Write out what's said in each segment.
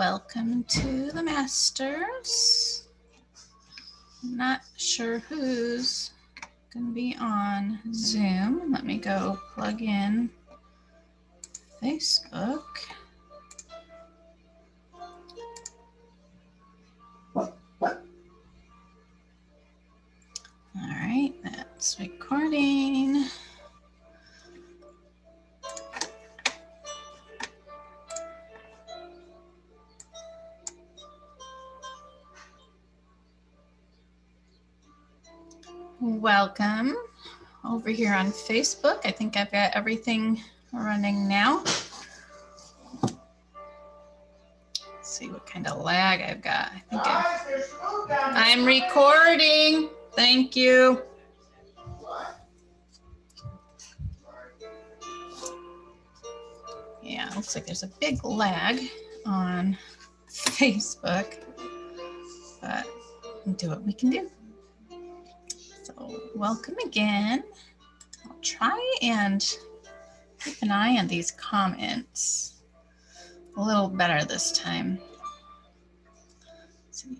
welcome to the Masters. Not sure who's going to be on Zoom. Let me go plug in Facebook. All right, that's recording. Over here on Facebook. I think I've got everything running now. Let's see what kind of lag I've got. I think I've, I'm recording. Thank you. Yeah, looks like there's a big lag on Facebook, but do what we can do. So welcome again. Try and keep an eye on these comments a little better this time. Let's see.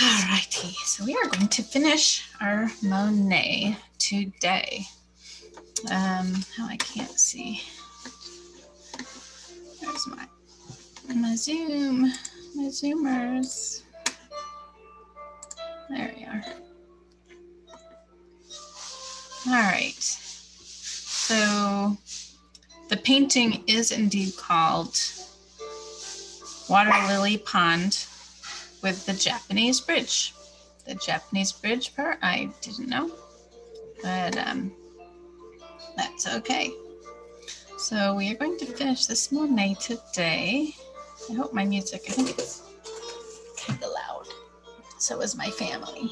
All righty, so we are going to finish our Monet today. Um, oh, I can't see. There's my my Zoom, my Zoomers. There we are. All right. So the painting is indeed called Water Lily Pond with the Japanese bridge. The Japanese bridge part I didn't know, but um, that's okay. So we are going to finish this Monet today. I hope my music, I think it's kind of loud. So is my family.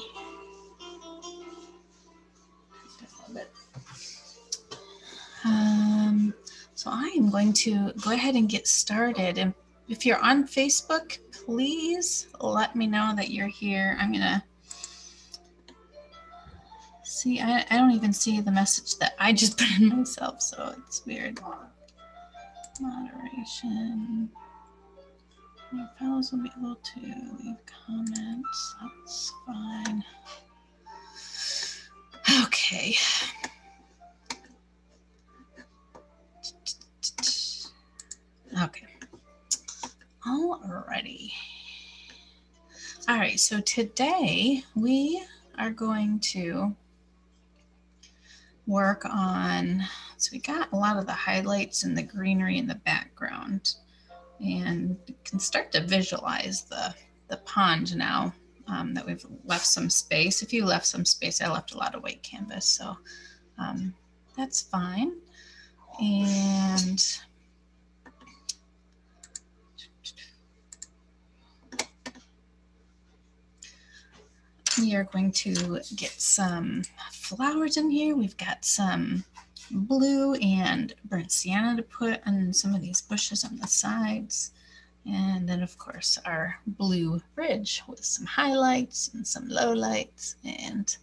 Um, so I am going to go ahead and get started. And if you're on Facebook, please let me know that you're here. I'm gonna see, I, I don't even see the message that I just put in myself, so it's weird. Moderation. Your fellows will be able to leave comments. That's fine. Okay. Okay. Alrighty. All right, so today we are going to work on, so we got a lot of the highlights and the greenery in the background and can start to visualize the, the pond now um, that we've left some space. If you left some space, I left a lot of white canvas, so um, that's fine. And we are going to get some flowers in here. We've got some blue and burnt sienna to put on some of these bushes on the sides. And then of course our blue bridge with some highlights and some lowlights and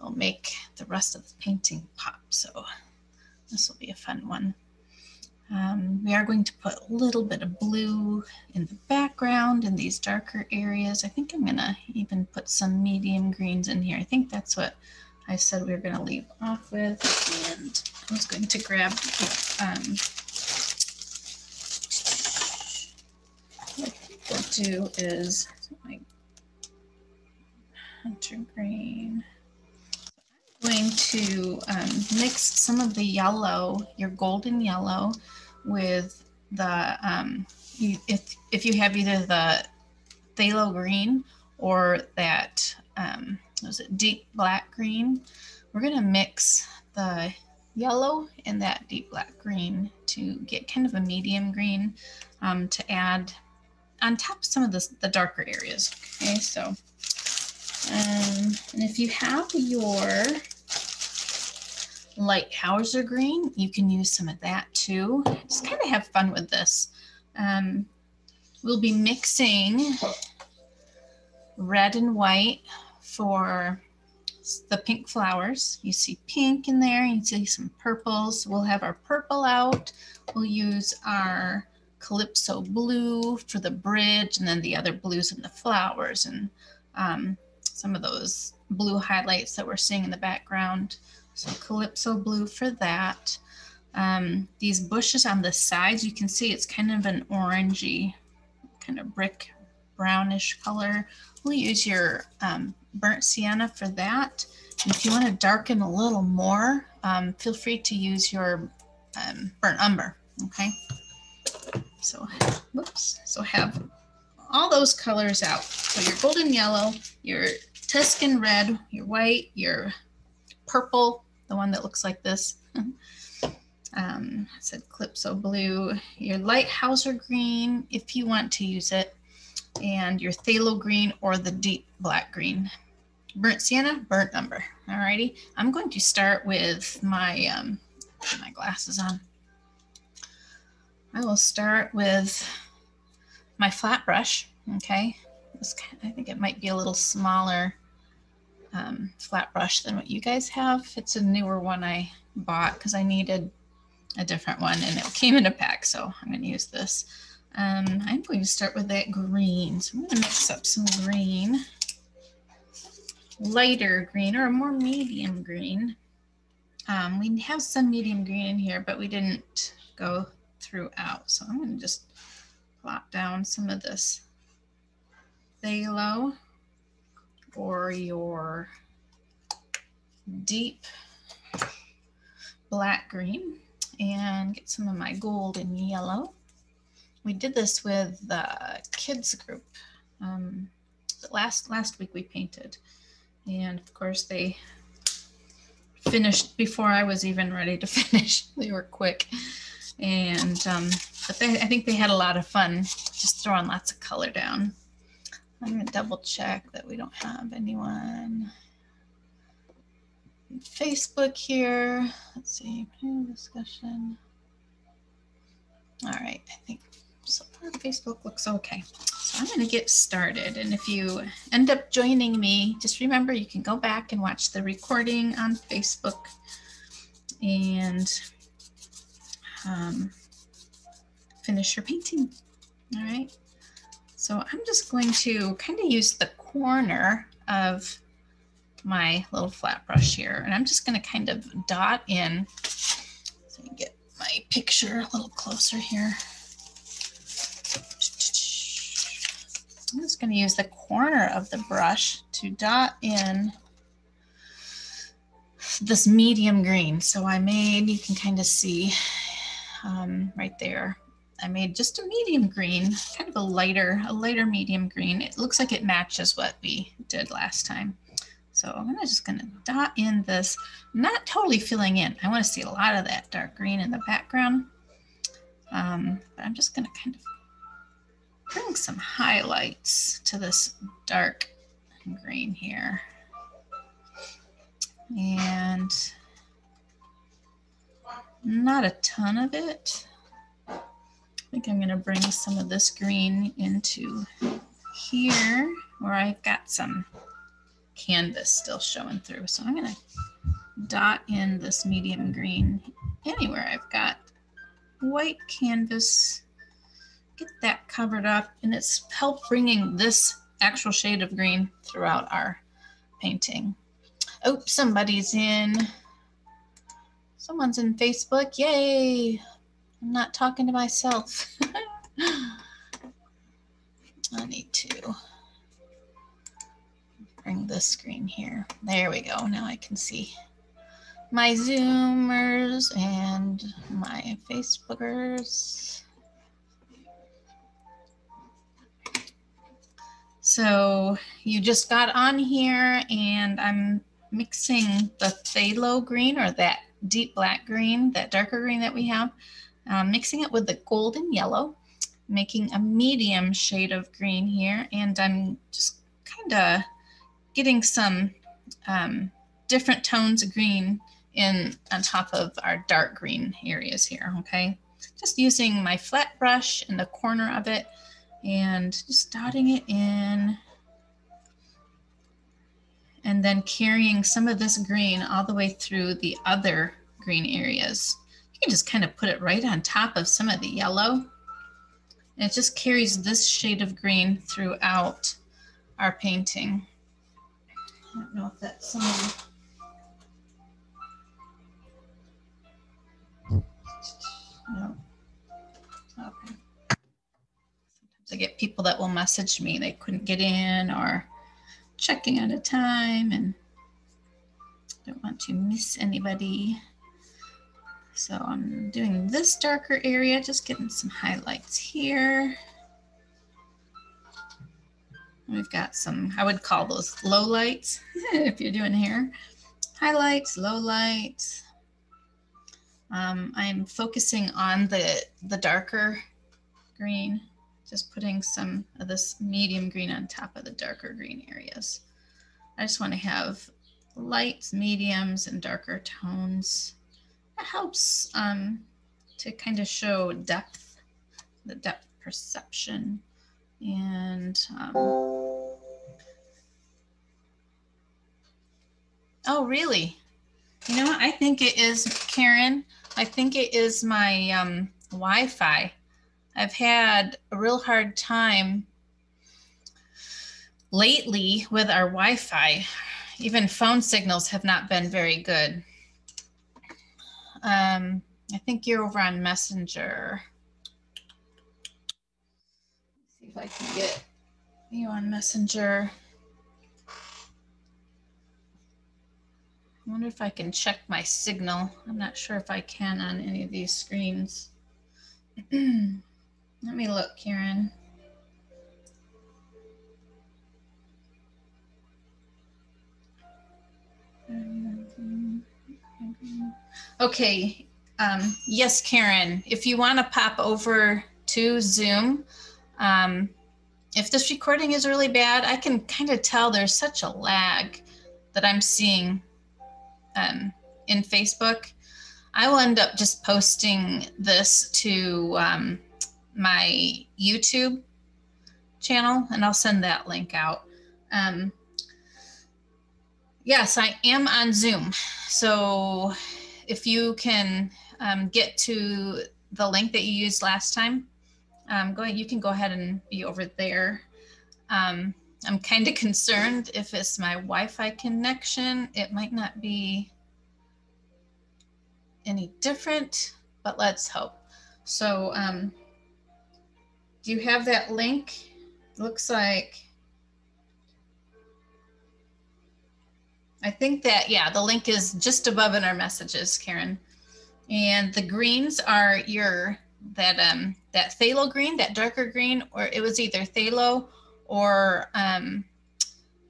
we'll make the rest of the painting pop. So this will be a fun one. Um, we are going to put a little bit of blue in the background in these darker areas. I think I'm going to even put some medium greens in here. I think that's what I said we were going to leave off with. And I was going to grab, um, what we'll do is hunter green. Going to um, mix some of the yellow, your golden yellow, with the, um, you, if, if you have either the phthalo green or that, um, was it deep black green, we're going to mix the yellow and that deep black green to get kind of a medium green um, to add on top of some of the, the darker areas. Okay, so, um, and if you have your light Hauser green, you can use some of that too. Just kind of have fun with this. Um, we'll be mixing red and white for the pink flowers. You see pink in there, you see some purples. We'll have our purple out. We'll use our Calypso blue for the bridge and then the other blues in the flowers and um, some of those blue highlights that we're seeing in the background. So Calypso blue for that. Um, these bushes on the sides, you can see it's kind of an orangey, kind of brick brownish color. We'll use your um, burnt sienna for that. And if you want to darken a little more, um, feel free to use your um, burnt umber, okay? So, whoops, so have all those colors out. So your golden yellow, your Tuscan red, your white, your purple, the one that looks like this. um, I said Calypso blue, your light Hauser green, if you want to use it, and your Thalo green or the deep black green. Burnt sienna, burnt umber. Alrighty, I'm going to start with my um, my glasses on. I will start with my flat brush. Okay, this I think it might be a little smaller um, flat brush than what you guys have. It's a newer one I bought because I needed a different one and it came in a pack. So I'm going to use this. Um, I'm going to start with that green. So I'm going to mix up some green, lighter green or a more medium green. Um, we have some medium green in here, but we didn't go throughout. So I'm going to just plop down some of this phthalo or your deep black green and get some of my gold and yellow. We did this with the kids group. Um, last last week we painted, and of course they finished before I was even ready to finish. they were quick, and um, but they, I think they had a lot of fun just throwing lots of color down. I'm gonna double check that we don't have anyone. Facebook here. Let's see, discussion. All right, I think so far Facebook looks okay. So I'm going to get started. And if you end up joining me, just remember you can go back and watch the recording on Facebook and um, finish your painting. All right. So I'm just going to kind of use the corner of my little flat brush here. And I'm just going to kind of dot in. So you get my picture a little closer here. I'm just going to use the corner of the brush to dot in this medium green. So I made, you can kind of see um, right there. I made just a medium green, kind of a lighter, a lighter medium green. It looks like it matches what we did last time. So I'm just going to dot in this, not totally filling in. I want to see a lot of that dark green in the background. Um, but I'm just going to kind of bring some highlights to this dark green here. And not a ton of it. Think I'm going to bring some of this green into here where I've got some canvas still showing through. So I'm going to dot in this medium green anywhere I've got white canvas get that covered up and it's helped bringing this actual shade of green throughout our painting. Oh, somebody's in. Someone's in Facebook. Yay. I'm not talking to myself. I need to bring this screen here. There we go. Now I can see my Zoomers and my Facebookers. So you just got on here and I'm mixing the phthalo green or that deep black green, that darker green that we have, um, mixing it with the golden yellow, making a medium shade of green here. And I'm just kind of getting some um, different tones of green in on top of our dark green areas here, okay? Just using my flat brush in the corner of it and just dotting it in and then carrying some of this green all the way through the other green areas. You can just kind of put it right on top of some of the yellow. And it just carries this shade of green throughout our painting. I don't know if that's some No. Okay. Sometimes I get people that will message me they couldn't get in or checking at a time and don't want to miss anybody. So I'm doing this darker area, just getting some highlights here. We've got some, I would call those low lights if you're doing hair. Highlights, low lights. Um, I'm focusing on the, the darker green, just putting some of this medium green on top of the darker green areas. I just want to have lights, mediums, and darker tones. It helps um, to kind of show depth, the depth perception. And um, oh, really? You know what? I think it is, Karen. I think it is my um, Wi Fi. I've had a real hard time lately with our Wi Fi. Even phone signals have not been very good. Um, I think you're over on Messenger. Let's see if I can get you on Messenger. I wonder if I can check my signal. I'm not sure if I can on any of these screens. Let me look, Karen. Okay. Um, yes, Karen, if you want to pop over to Zoom, um, if this recording is really bad, I can kind of tell there's such a lag that I'm seeing um, in Facebook. I will end up just posting this to um, my YouTube channel and I'll send that link out. Um, yes, I am on Zoom. So if you can um, get to the link that you used last time, um, go you can go ahead and be over there. Um, I'm kind of concerned if it's my Wi-Fi connection, it might not be any different, but let's hope. So um, do you have that link? Looks like, I think that, yeah, the link is just above in our messages, Karen. And the greens are your, that, um, that phthalo green, that darker green, or it was either phthalo or um,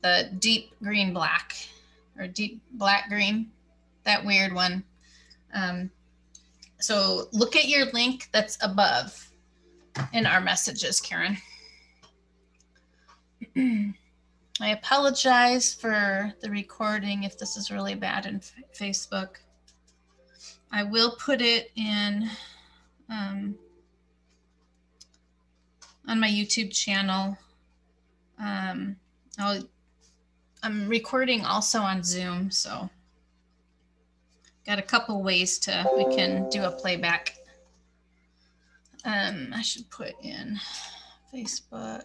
the deep green black or deep black green, that weird one. Um, so look at your link that's above in our messages, Karen. I apologize for the recording if this is really bad in Facebook. I will put it in um, on my YouTube channel. Um, I'll, I'm recording also on Zoom, so got a couple ways to we can do a playback. Um, I should put in Facebook.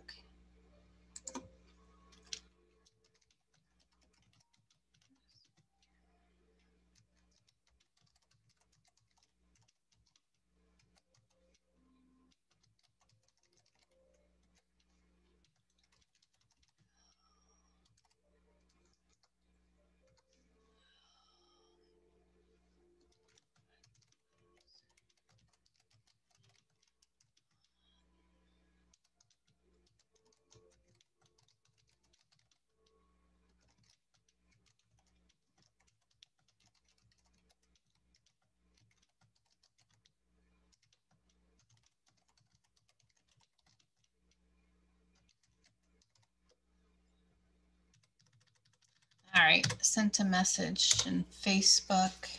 All right, sent a message in Facebook.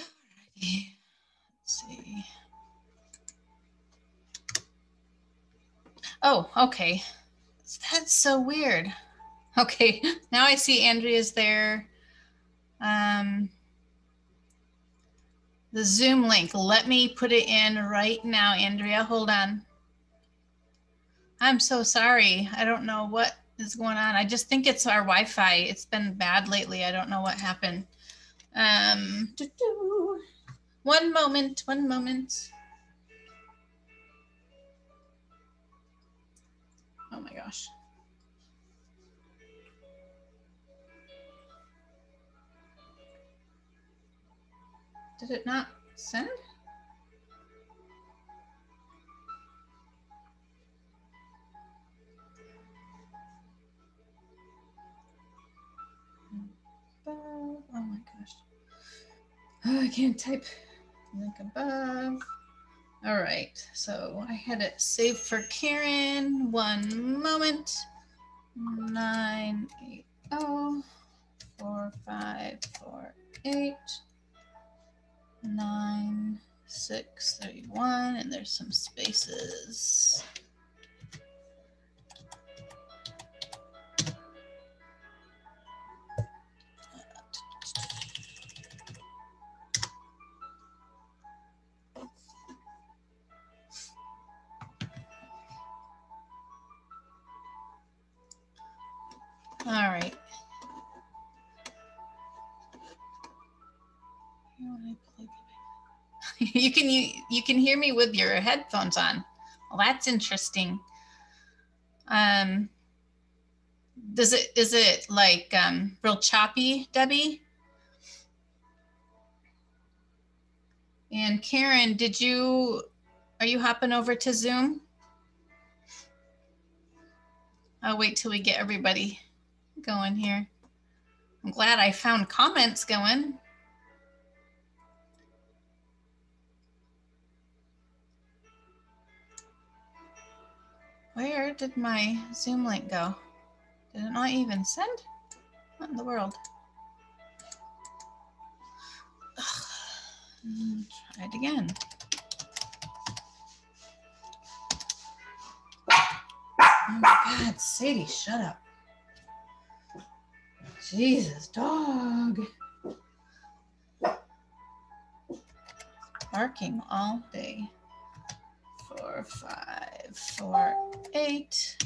Alrighty, let's see. Oh, okay. That's so weird. Okay, now I see Andrea's there. Um, the Zoom link. Let me put it in right now, Andrea. Hold on. I'm so sorry. I don't know what is going on. I just think it's our Wi-Fi. It's been bad lately. I don't know what happened. Um, doo-doo. one moment, one moment. Oh my gosh. Did it not send? Oh my gosh. Oh, I can't type. Link above. All right, so I had it saved for Karen. One moment. Nine eight oh four five four eight nine six thirty one, and there's some spaces. You can you, you can hear me with your headphones on. Well, that's interesting. Um, does it is it like um, real choppy, Debbie? And Karen, did you are you hopping over to Zoom? I'll wait till we get everybody going here. I'm glad I found comments going. Where did my Zoom link go? Did it not even send? What in the world? Ugh. Try it again. Oh my God, Sadie, shut up. Jesus, dog. Barking all day. Four, five, four, eight.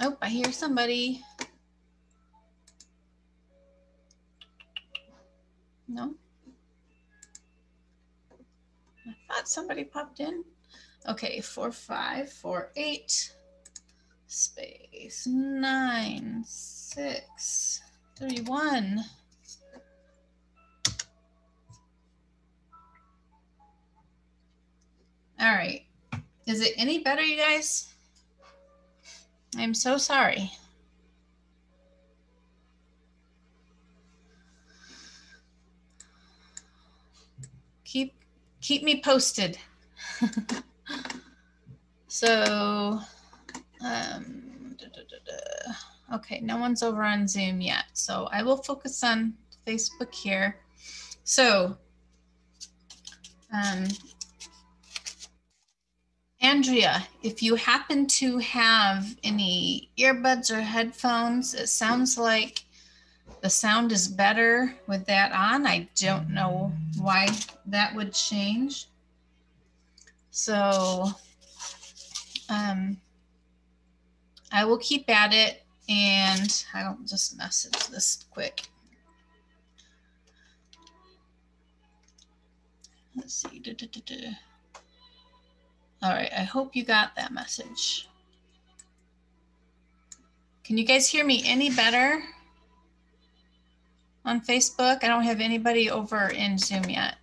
Oh, I hear somebody. No. I thought somebody popped in. Okay, four, five, four, eight. Space nine, six, three, one. All right. Is it any better, you guys? I'm so sorry. Keep keep me posted. so um, da, da, da, okay, no one's over on Zoom yet. So I will focus on Facebook here. So um, Andrea, if you happen to have any earbuds or headphones, it sounds like the sound is better with that on. I don't know why that would change. So um, I will keep at it and I'll just message this quick. Let's see. Da, da, da, all right, I hope you got that message. Can you guys hear me any better on Facebook? I don't have anybody over in Zoom yet,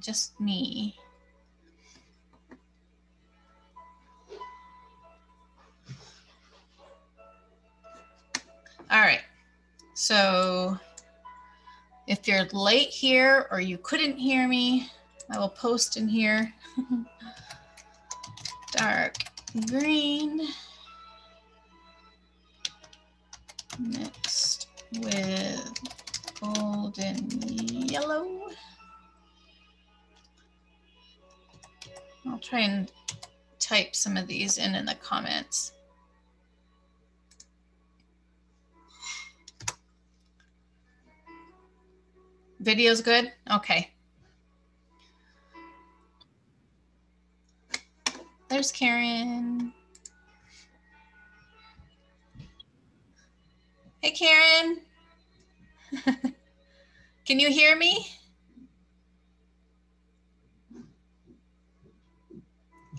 just me. All right, so if you're late here or you couldn't hear me, I will post in here. dark green mixed with golden yellow. I'll try and type some of these in in the comments. Video's good? Okay. There's Karen. Hey, Karen. Can you hear me?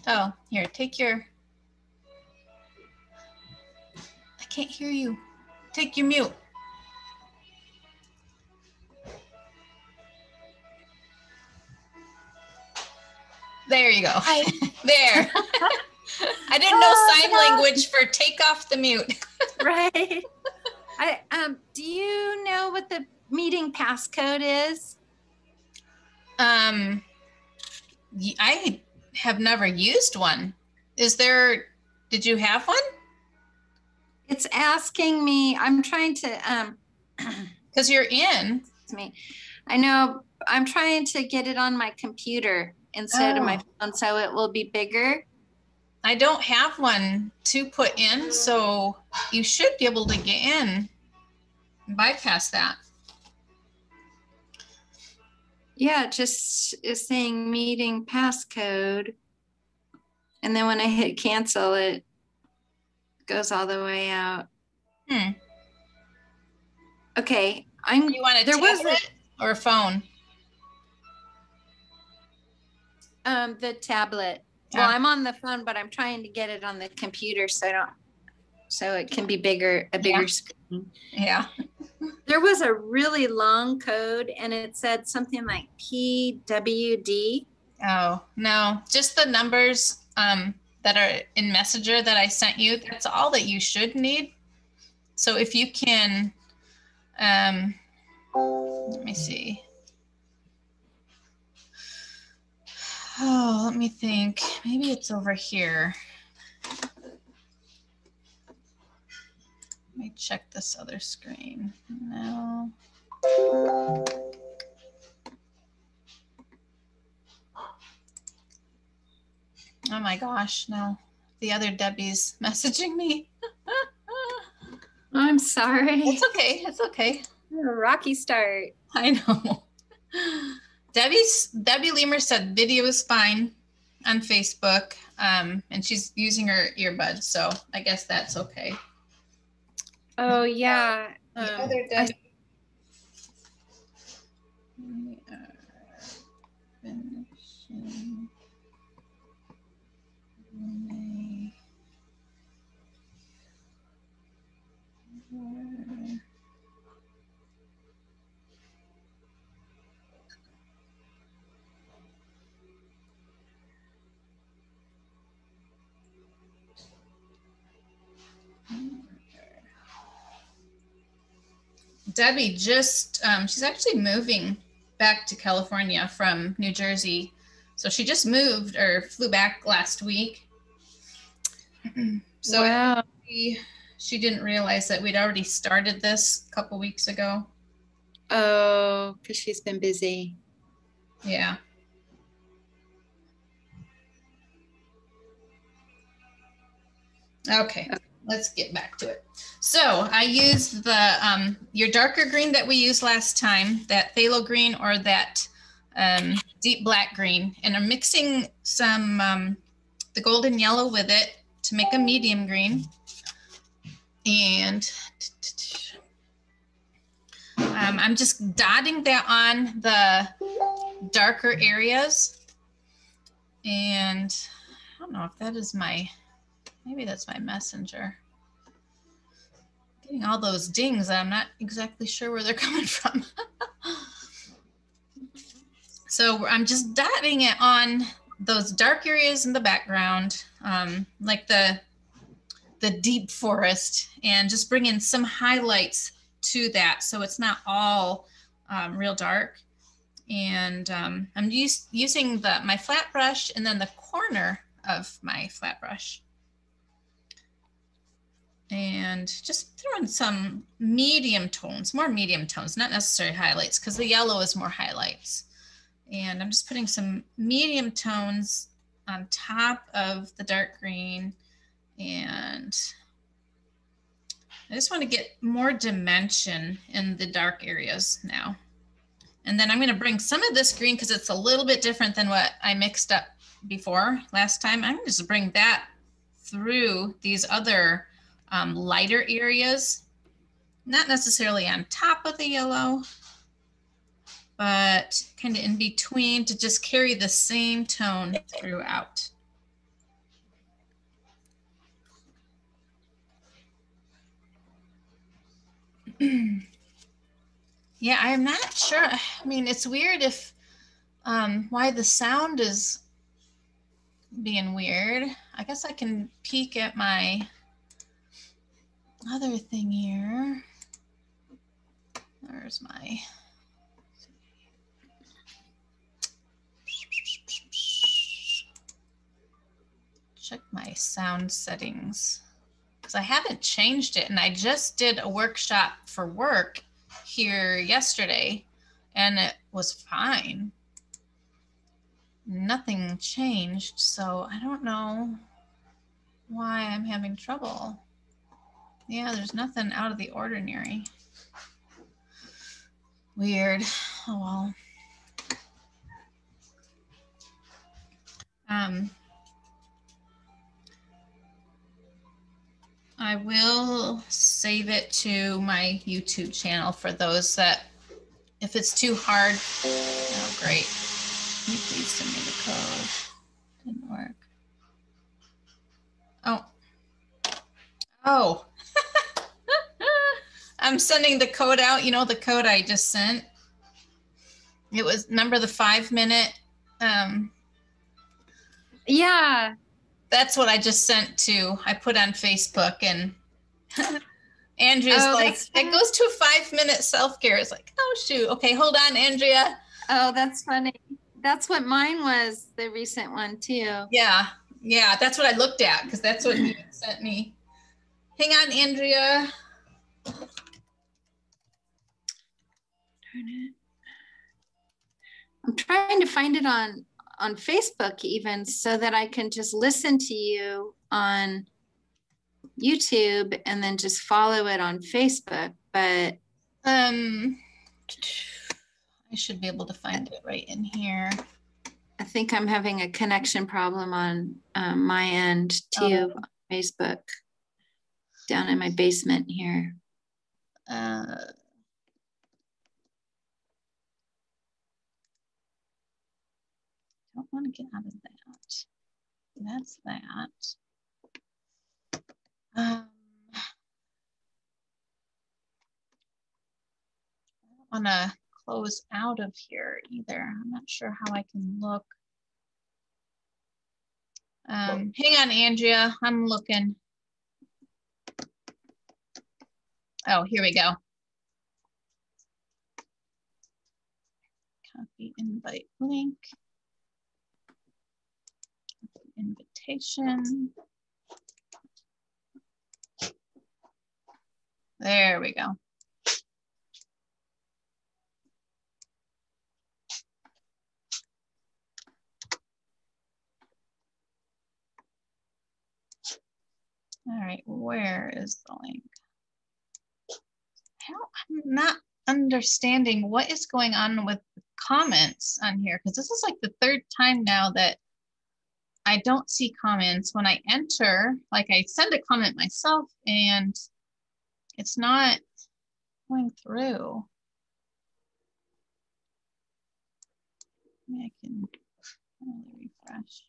Oh, here, take your. I can't hear you. Take your mute. There you go. Hi. there. I didn't know Oh, sign no. language for take off the mute. right. I um do you know what the meeting passcode is? Um, I have never used one. Is there? Did you have one? It's asking me, I'm trying to um Because you're in. it's me. I know I'm trying to get it on my computer instead of my phone so it will be bigger. I don't have one to put in, so you should be able to get in. Bypass that. Yeah, just is saying meeting passcode. And then when I hit cancel, it goes all the way out. Hmm. Okay, I'm You want a There was tablet or a phone? Um the tablet. Well, I'm on the phone, but I'm trying to get it on the computer so I don't so it can be bigger, a bigger Yeah. screen. Yeah. There was a really long code and it said something like PWD. Oh no, just the numbers um, that are in Messenger that I sent you. That's all that you should need. So if you can, um, let me see. Oh, let me think. Maybe it's over here. Let me check this other screen. No. Oh my gosh, no. The other Debbie's messaging me. I'm sorry. It's okay. It's okay. A rocky start. I know. Debbie's Debbie Lemer said video is fine on Facebook, um, and she's using her earbuds, so I guess that's okay. Oh yeah. Um, other Debbie. We Debbie just, um, she's actually moving back to California from New Jersey. So she just moved or flew back last week. so wow. she, she didn't realize that we'd already started this a couple weeks ago. Oh, because she's been busy. Yeah. Okay, let's get back to it. So I used the um, your darker green that we used last time, that phthalo green or that um, deep black green, and I'm mixing some um, the golden yellow with it to make a medium green. And um, I'm just dotting that on the darker areas. And I don't know if that is my, maybe that's my messenger. Getting all those dings, I'm not exactly sure where they're coming from. so I'm just dotting it on those dark areas in the background, um, like the the deep forest, and just bring in some highlights to that, so it's not all um, real dark. And um, I'm use, using the my flat brush and then the corner of my flat brush. And just throwing some medium tones, more medium tones, not necessarily highlights, because the yellow is more highlights. And I'm just putting some medium tones on top of the dark green. And I just want to get more dimension in the dark areas now. And then I'm going to bring some of this green because it's a little bit different than what I mixed up before last time. I'm going to just bring that through these other um, lighter areas, not necessarily on top of the yellow, but kind of in between to just carry the same tone throughout. yeah, I'm not sure. I mean, it's weird if um, why the sound is being weird. I guess I can peek at my other thing here. There's my check my sound settings because I haven't changed it and I just did a workshop for work here yesterday and it was fine. Nothing changed, so I don't know why I'm having trouble. Yeah, there's nothing out of the ordinary. Weird. Oh well. Um, I will save it to my YouTube channel for those that, if it's too hard, oh, great. Can you please send me the code? Didn't work. Oh. Oh. I'm sending the code out. You know the code I just sent? It was, number the five minute? Um, Yeah. that's what I just sent to, I put on Facebook and Andrea's Oh, like, it goes to five minute self care. It's like, oh shoot. Okay, hold on, Andrea. Oh, that's funny. That's what mine was, the recent one too. Yeah, yeah, that's what I looked at because that's what you sent me. Hang on, Andrea. I'm trying to find it on on Facebook even so that I can just listen to you on YouTube and then just follow it on Facebook. But Um, I should be able to find it right in here. I think I'm having a connection problem on um, my end too, on Facebook, down in my basement here. Uh, don't want to get out of that. That's that. Um, I don't want to close out of here either. I'm not sure how I can look. Um, hang on, Andrea. I'm looking. Oh, here we go. Copy invite link. Invitation. There we go. All right, where is the link? How, I'm not understanding what is going on with comments on here because this is like the third time now that I don't see comments when I enter. Like I send a comment myself and it's not going through. Maybe I can refresh.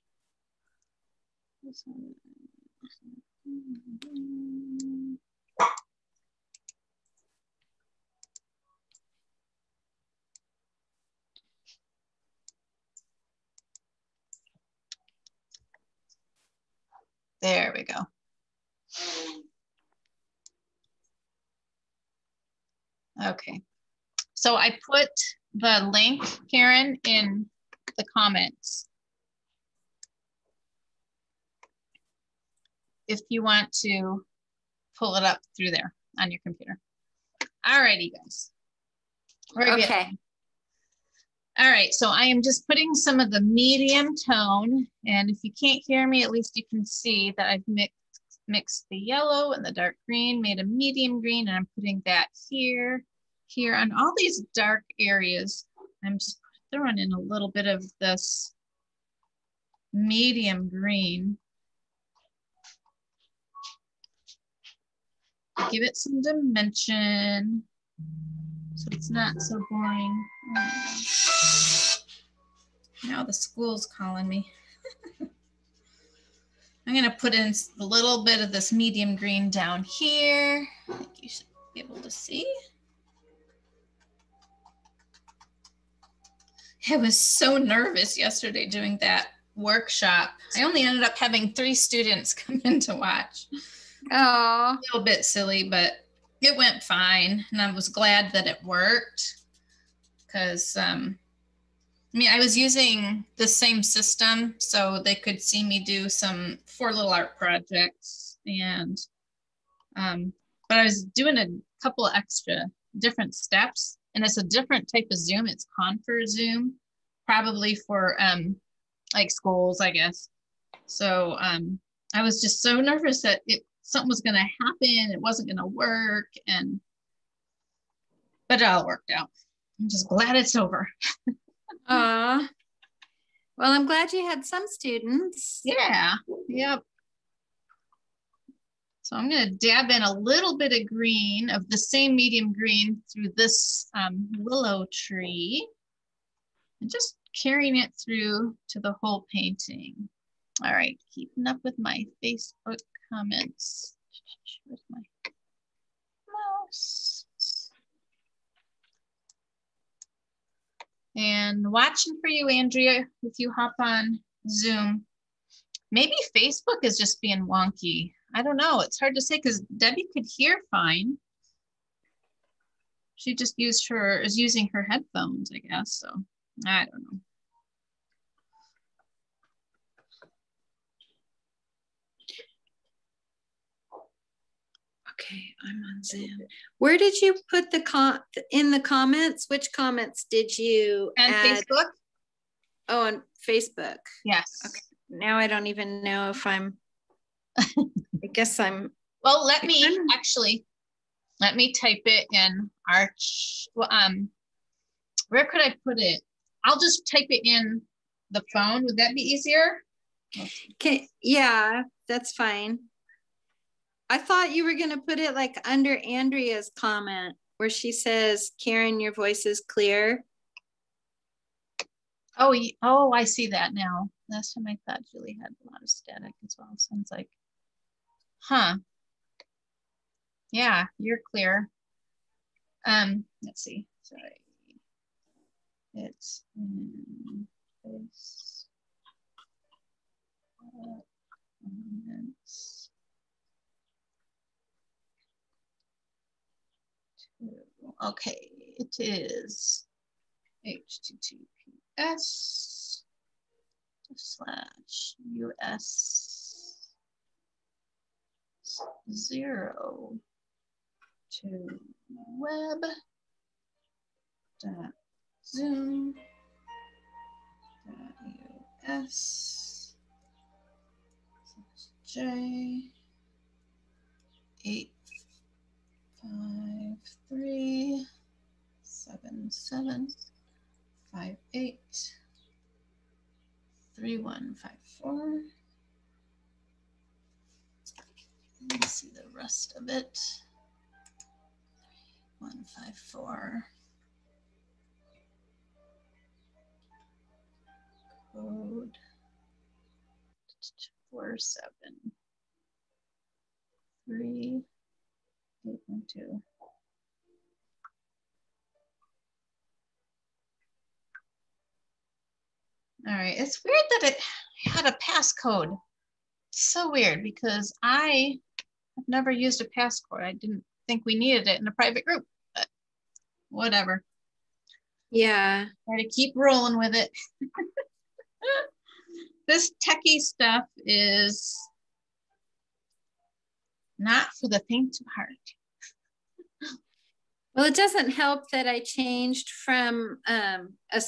There we go. Okay. So I put the link, Karen, in the comments. If you want to pull it up through there on your computer. All righty, guys. We're. Okay. All right, so I am just putting some of the medium tone, and if you can't hear me, at least you can see that I've mixed mixed the yellow and the dark green, made a medium green, and I'm putting that here, here on all these dark areas I'm just throwing in a little bit of this medium green. Give it some dimension so it's not so boring. Um, now the school's calling me. I'm gonna put in a little bit of this medium green down here. I think you should be able to see. I was so nervous yesterday doing that workshop. I only ended up having three students come in to watch. Oh, A little bit silly, but it went fine. And I was glad that it worked because, um, I mean, I was using the same system so they could see me do some four little art projects and, um, but I was doing a couple extra different steps and it's a different type of Zoom. It's Confer Zoom, probably for um, like schools, I guess. So um, I was just so nervous that it something was going to happen. It wasn't going to work, and but it all worked out. I'm just glad it's over. aw. Well, I'm glad you had some students. Yeah. Yep. So I'm going to dab in a little bit of green of the same medium green through this um, willow tree and just carrying it through to the whole painting. All right, keeping up with my Facebook comments. Where's my mouse? And watching for you, Andrea, if you hop on Zoom. Maybe Facebook is just being wonky. I don't know. It's hard to say because Debbie could hear fine. She just used her, is using her headphones, I guess. So I don't know. Okay, I'm on Zoom. Where did you put the com in the comments? Which comments did you And add? Facebook? Oh, on Facebook. Yes. Okay. Now I don't even know if I'm. I guess I'm. Well, let me actually, let me type it in Arch. Well, um, where could I put it? I'll just type it in the phone. Would that be easier? Okay. yeah, that's fine. I thought you were gonna put it like under Andrea's comment where she says, "Karen, your voice is clear." Oh, oh, I see that now. Last time I thought Julie had a lot of static as well. Sounds like, huh? Yeah, you're clear. Um, let's see. Sorry. It's in this. uh, comments. Okay, it is https slash us zero to web dot zoom dot us slash j eight five three seven seven five eight three one five four. Let me see the rest of it. One five four. Code four seven three two. All right, it's weird that it had a passcode. So weird because I have never used a passcode. I didn't think we needed it in a private group, but whatever. Yeah. Try to keep rolling with it. this techie stuff is not for the faint of heart. Well, it doesn't help that I changed from um, a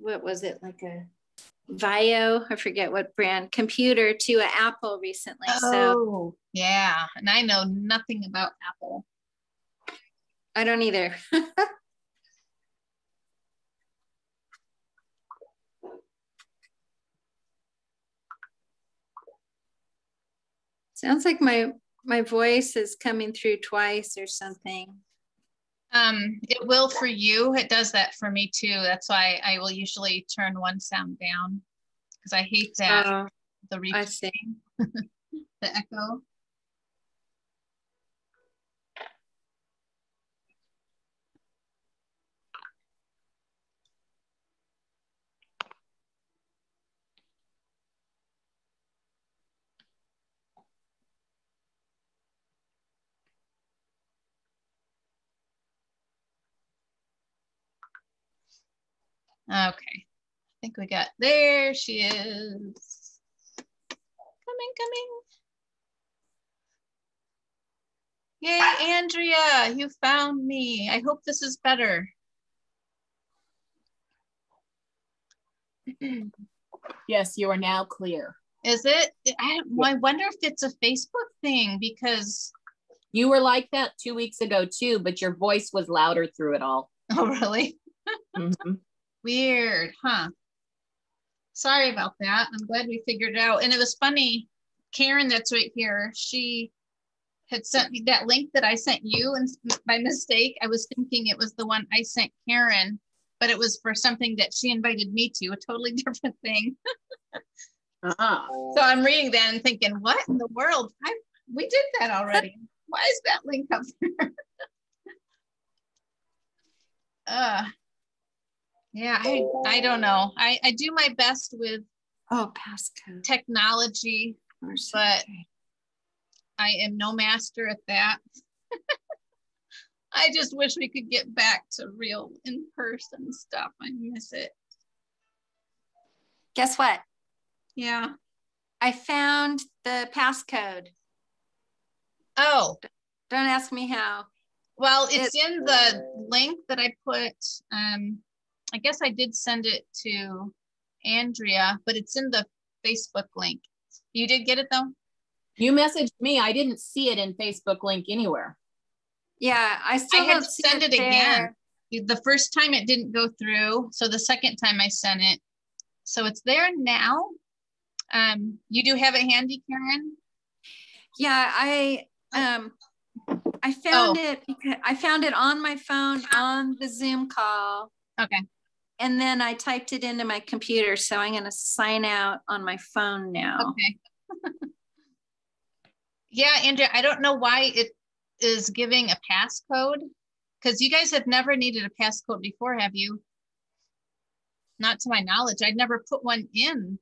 what was it like a Vaio, I forget what brand computer to an Apple recently. Oh, so yeah, and I know nothing about Apple. I don't either. Sounds like my my voice is coming through twice or something. Um, it will for you. It does that for me too. That's why I will usually turn one sound down because I hate that Oh, the I the echo. Okay, I think we got, there she is. Coming, coming. Yay, Andrea, you found me. I hope this is better. Yes, you are now clear. Is it? I, I wonder if it's a Facebook thing because, You were like that two weeks ago too, but your voice was louder through it all. oh, really? Mhm. Weird, huh? Sorry about that. I'm glad we figured it out. And it was funny, Karen, that's right here, she had sent me that link that I sent you and by mistake, I was thinking it was the one I sent Karen, but it was for something that she invited me to, a totally different thing. Uh-uh. So I'm reading that and thinking, what in the world? I we did that already. Why is that link up there? uh yeah, I I don't know. I I do my best with Oh, passcode. technology. but- I am no master at that. I just wish we could get back to real in-person stuff. I miss it. guess what? Yeah. I found the passcode. Oh, Don't ask me how. well, it's in the link that I put. Um, I guess I did send it to Andrea, but it's in the Facebook link. You did get it though? You messaged me. I didn't see it in Facebook link anywhere. Yeah, I still had don't to send it again. The first time it didn't go through, so the second time I sent it. So it's there now. Um, you do have it handy, Karen? Yeah, I um I found it because I found it on my phone on the Zoom call. Okay. And then I typed it into my computer. So I'm gonna sign out on my phone now. Okay. yeah, Andrea, I don't know why it is giving a passcode because you guys have never needed a passcode before, have you? Not to my knowledge. I'd never put one in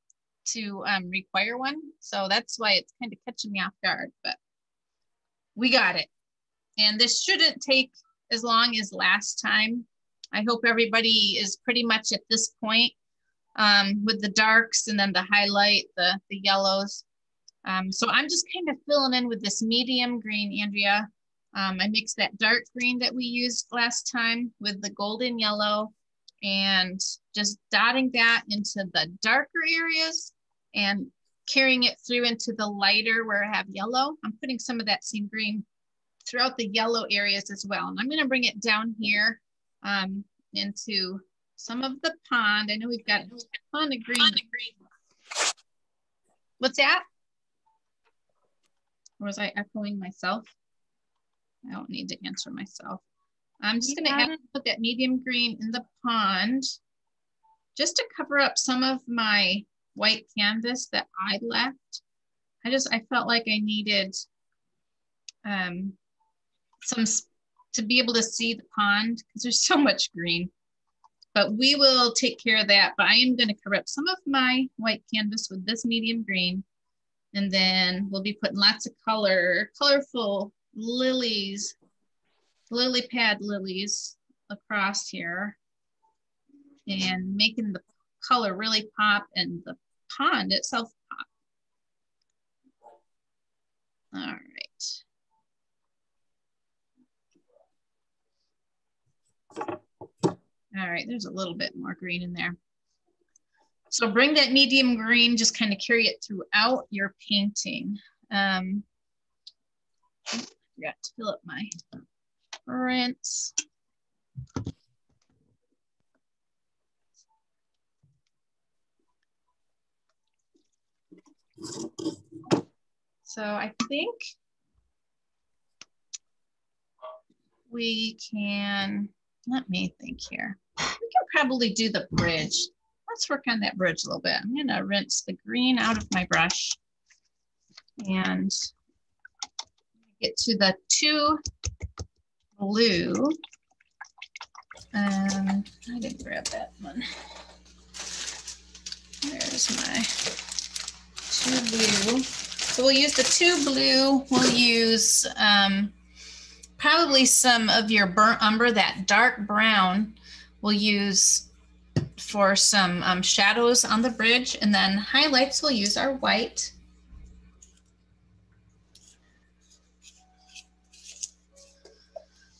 to um, require one. So that's why it's kind of catching me off guard, but we got it. And this shouldn't take as long as last time. I hope everybody is pretty much at this point um, with the darks and then the highlight, the, the yellows. Um, so I'm just kind of filling in with this medium green, Andrea. Um, I mixed that dark green that we used last time with the golden yellow and just dotting that into the darker areas and carrying it through into the lighter where I have yellow. I'm putting some of that same green throughout the yellow areas as well. And I'm gonna bring it down here um, into some of the pond. I know we've got a ton of green. What's that? Or was I echoing myself? I don't need to answer myself. I'm just You gonna add, put that medium green in the pond just to cover up some of my white canvas that I left. I just, I felt like I needed um, some, to be able to see the pond because there's so much green. But we will take care of that. But I am gonna cover up some of my white canvas with this medium green. And then we'll be putting lots of color, colorful lilies, lily pad lilies across here. And making the color really pop and the pond itself pop. All right. All right, there's a little bit more green in there. So bring that medium green, just kind of carry it throughout your painting. Um, I forgot to fill up my rinse. So I think we can, let me think here. We can probably do the bridge. Let's work on that bridge a little bit. I'm gonna rinse the green out of my brush and get to the two blue. And I didn't grab that one. There's my two blue. So we'll use the two blue. We'll use um, probably some of your burnt umber, that dark brown we'll use for some um, shadows on the bridge. And then highlights, we'll use our white.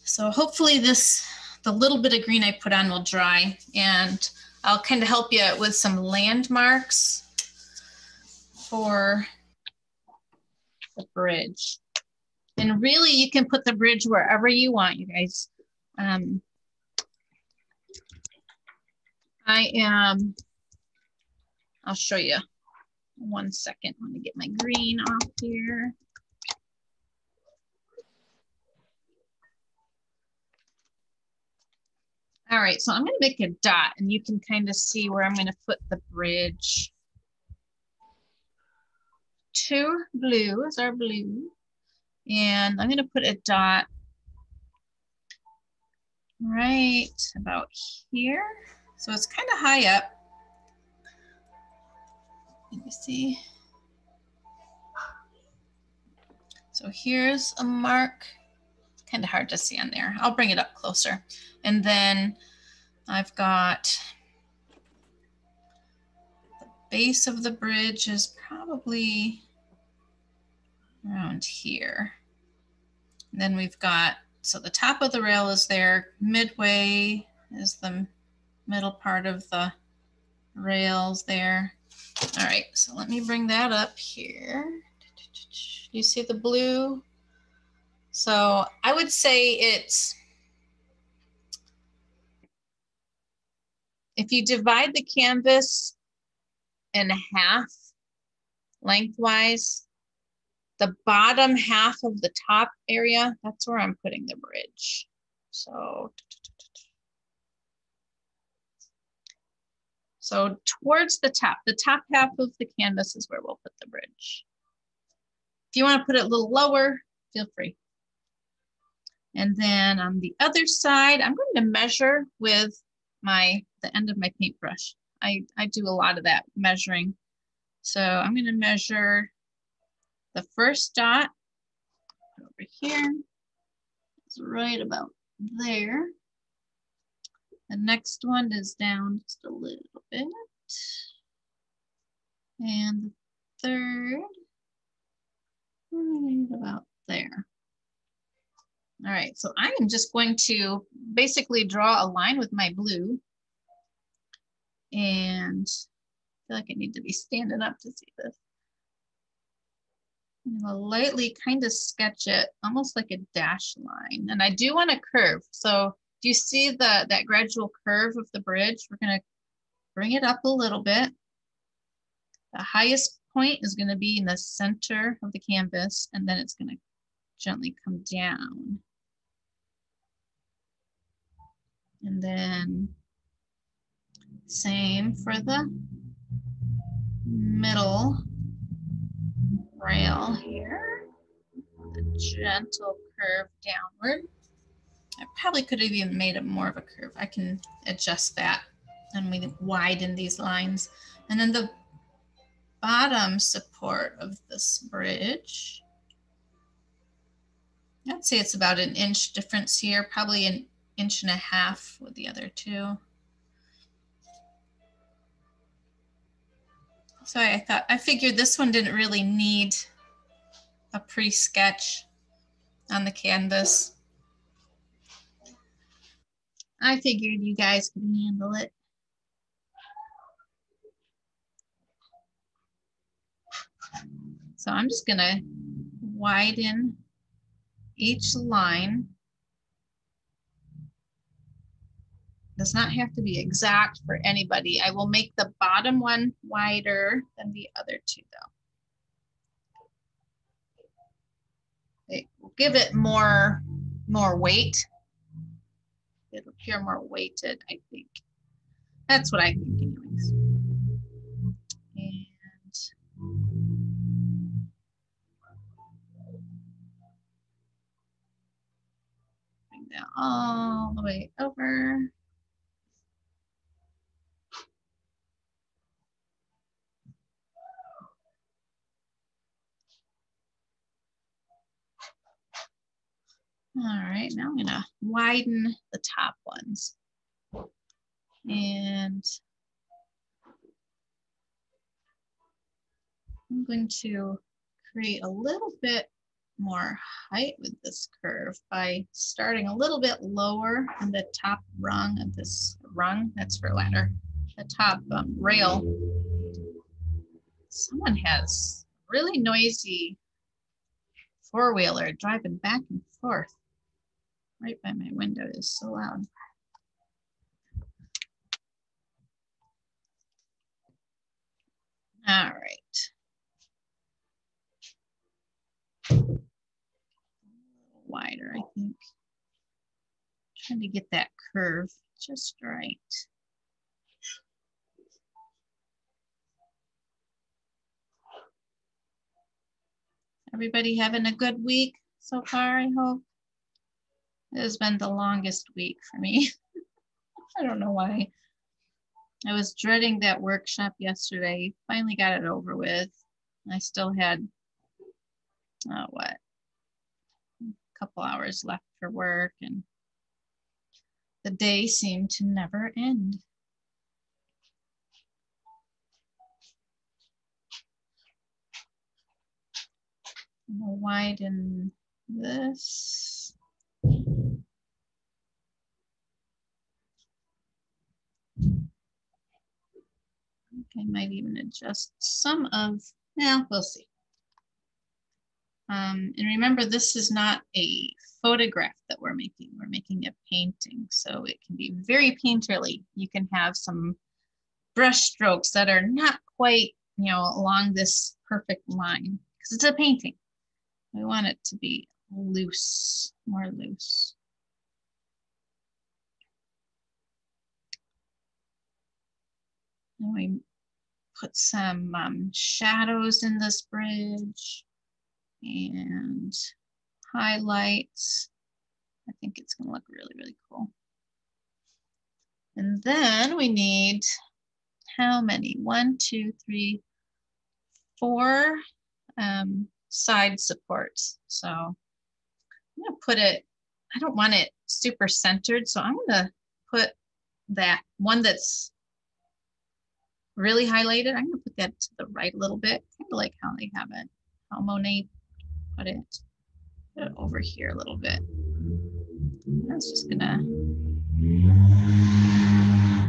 So hopefully this, the little bit of green I put on will dry and I'll kind of help you with some landmarks for the bridge. And really you can put the bridge wherever you want, you guys. Um, I am, I'll show you one second. Let me get my green off here. All right, so I'm gonna make a dot and you can kind of see where I'm gonna put the bridge. Two blue is our blue. And I'm gonna put a dot right about here. So it's kind of high up. Let me see. So here's a mark. Kind of hard to see on there. I'll bring it up closer. And then I've got the base of the bridge is probably around here. And then we've got, so the top of the rail is there, midway is the middle part of the rails there. All right, so let me bring that up here. You see the blue? So I would say it's, if you divide the canvas in half lengthwise, the bottom half of the top area, that's where I'm putting the bridge. So, so towards the top, the top half of the canvas is where we'll put the bridge. If you want to put it a little lower, feel free. And then on the other side, I'm going to measure with my the end of my paintbrush. I, I do a lot of that measuring. So I'm going to measure the first dot over here is right about there. The next one is down just a little bit. And the third, right about there. All right, so I am just going to basically draw a line with my blue. And I feel like I need to be standing up to see this. I'm gonna lightly kind of sketch it almost like a dash line. And I do want a curve. So do you see the that gradual curve of the bridge? We're gonna bring it up a little bit. The highest point is gonna be in the center of the canvas and then it's gonna gently come down. And then same for the middle rail here. A gentle curve downward. I probably could have even made it more of a curve. I can adjust that and we widen these lines. And then the bottom support of this bridge, I'd say it's about an inch difference here, probably an inch and a half with the other two. So I thought, I figured this one didn't really need a pre-sketch on the canvas. I figured you guys could handle it. So I'm just gonna widen each line does not have to be exact for anybody. I will make the bottom one wider than the other two though. it will give it more, more weight. It'll appear more weighted, I think. That's what I think anyways. And bring that all the way over. All right, now I'm gonna widen the top ones. And I'm going to create a little bit more height with this curve by starting a little bit lower on the top rung of this rung, that's for ladder, the top um, rail. Someone has really noisy four-wheeler driving back and forth right by my window is so loud. All right. Wider, I think. Trying to get that curve just right. Everybody having a good week so far, I hope. It has been the longest week for me. I don't know why. I was dreading that workshop yesterday. Finally got it over with. I still had, uh, what, a couple hours left for work, and the day seemed to never end. Widen this. I might even adjust some of, yeah, we'll see. Um, and remember, this is not a photograph that we're making. We're making a painting, so it can be very painterly. You can have some brush strokes that are not quite, you know, along this perfect line because it's a painting. We want it to be loose, more loose. And we put some um, shadows in this bridge and highlights. I think it's gonna look really, really cool. And then we need how many? One, two, three, four um, side supports. So I'm gonna put it, I don't want it super centered, so I'm gonna put that one that's really highlighted. I'm gonna put that to the right a little bit, kind of like how they have it, how Monet put it, put it over here a little bit. That's just gonna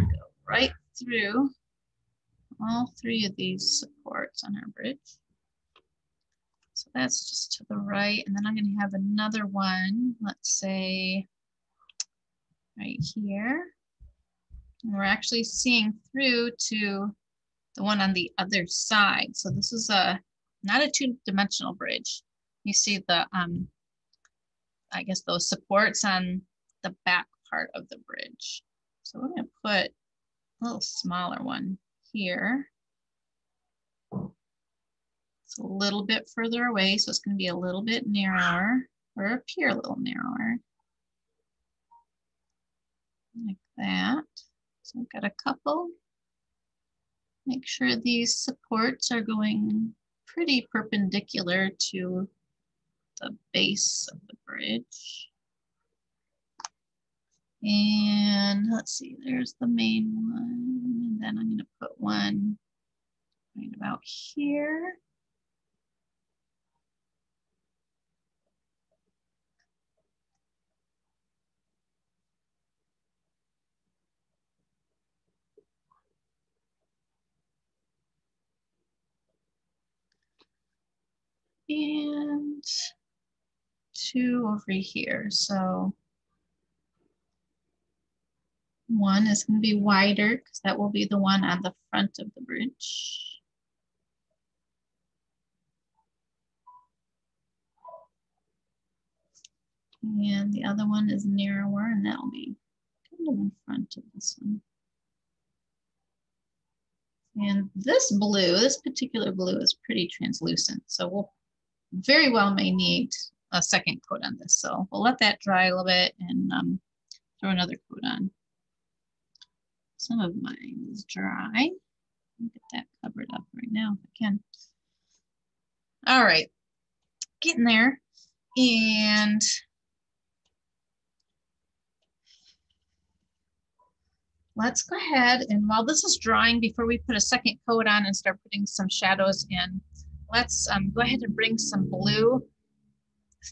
go right through all three of these supports on our bridge. So that's just to the right. And then I'm gonna have another one, let's say right here. And we're actually seeing through to the one on the other side. So this is a not a two-dimensional bridge. You see the, um, I guess those supports on the back part of the bridge. So we're gonna put a little smaller one here. It's a little bit further away, so it's gonna be a little bit narrower or appear a little narrower. Like that. So I've got a couple. Make sure these supports are going pretty perpendicular to the base of the bridge. And let's see, there's the main one. And then I'm gonna put one right about here. And two over here. So one is going to be wider because that will be the one on the front of the bridge. And the other one is narrower and that'll be kind of in front of this one. And this blue, this particular blue is pretty translucent. So we'll very well may need a second coat on this. So we'll let that dry a little bit and um, throw another coat on. Some of mine is dry. Get that covered up right now if I can. All right, getting there. And let's go ahead and while this is drying, before we put a second coat on and start putting some shadows in, let's um, go ahead and bring some blue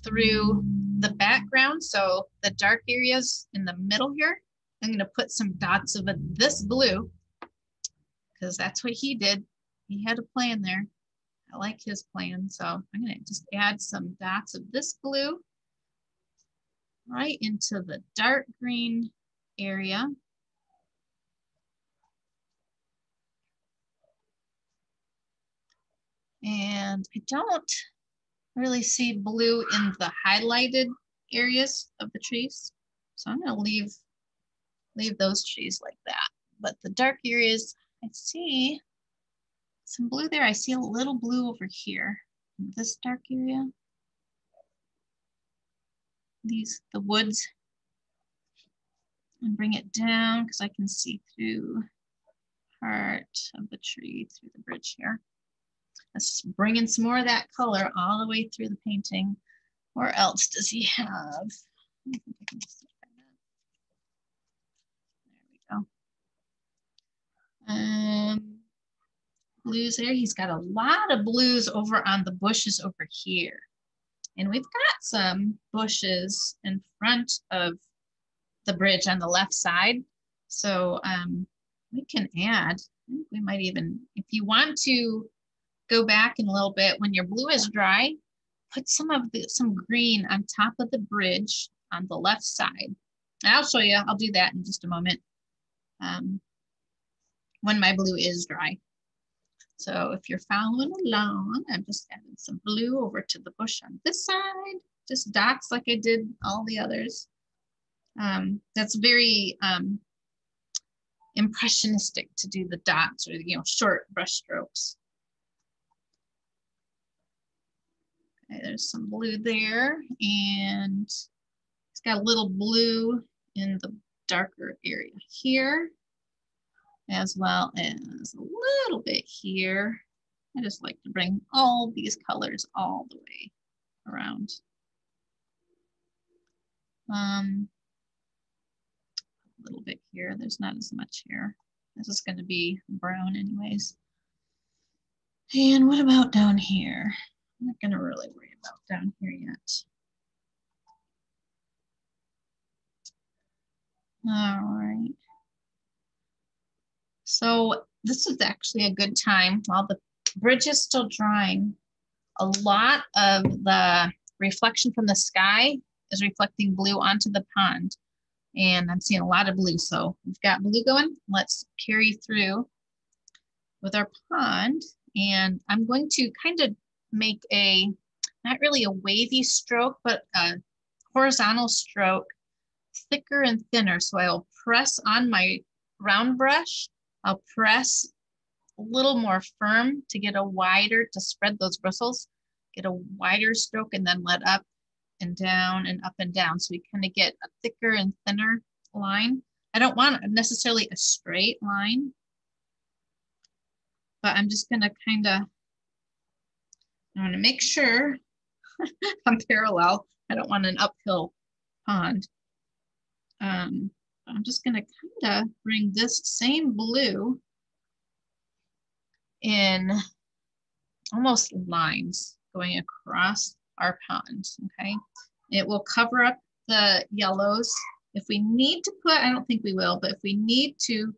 through the background. So the dark areas in the middle here, I'm gonna put some dots of it, this blue because that's what he did. He had a plan there. I like his plan. So I'm gonna just add some dots of this blue right into the dark green area. And I don't really see blue in the highlighted areas of the trees. So I'm gonna leave, leave those trees like that. But the dark areas, I see some blue there. I see a little blue over here in this dark area. These, the woods. And bring it down because I can see through part of the tree through the bridge here. Let's bring in some more of that color all the way through the painting. Where else does he have? There we go. Um, blues there. He's got a lot of blues over on the bushes over here. And we've got some bushes in front of the bridge on the left side. So um, we can add, we might even, if you want to go back in a little bit when your blue is dry, put some of the, some green on top of the bridge on the left side. And I'll show you, I'll do that in just a moment um, when my blue is dry. So if you're following along, I'm just adding some blue over to the bush on this side, just dots like I did all the others. Um, that's very um, impressionistic to do the dots or, you know, short brush strokes. Okay, there's some blue there and it's got a little blue in the darker area here as well as a little bit here. I just like to bring all these colors all the way around. Um, a little bit here, there's not as much here. This is gonna be brown anyways. And what about down here? I'm not gonna really worry about down here yet. All right. So this is actually a good time while the bridge is still drying. A lot of the reflection from the sky is reflecting blue onto the pond. And I'm seeing a lot of blue. So we've got blue going. Let's carry through with our pond. And I'm going to kind of make a, not really a wavy stroke, but a horizontal stroke, thicker and thinner. So I'll press on my round brush I'll press a little more firm to get a wider, to spread those bristles, get a wider stroke and then let up and down and up and down. So we kind of get a thicker and thinner line. I don't want necessarily a straight line, but I'm just gonna kind of, I wanna make sure I'm parallel. I don't want an uphill pond. Um, I'm just gonna kind of bring this same blue in almost lines going across our pond, okay? It will cover up the yellows. If we need to put, I don't think we will, but if we need to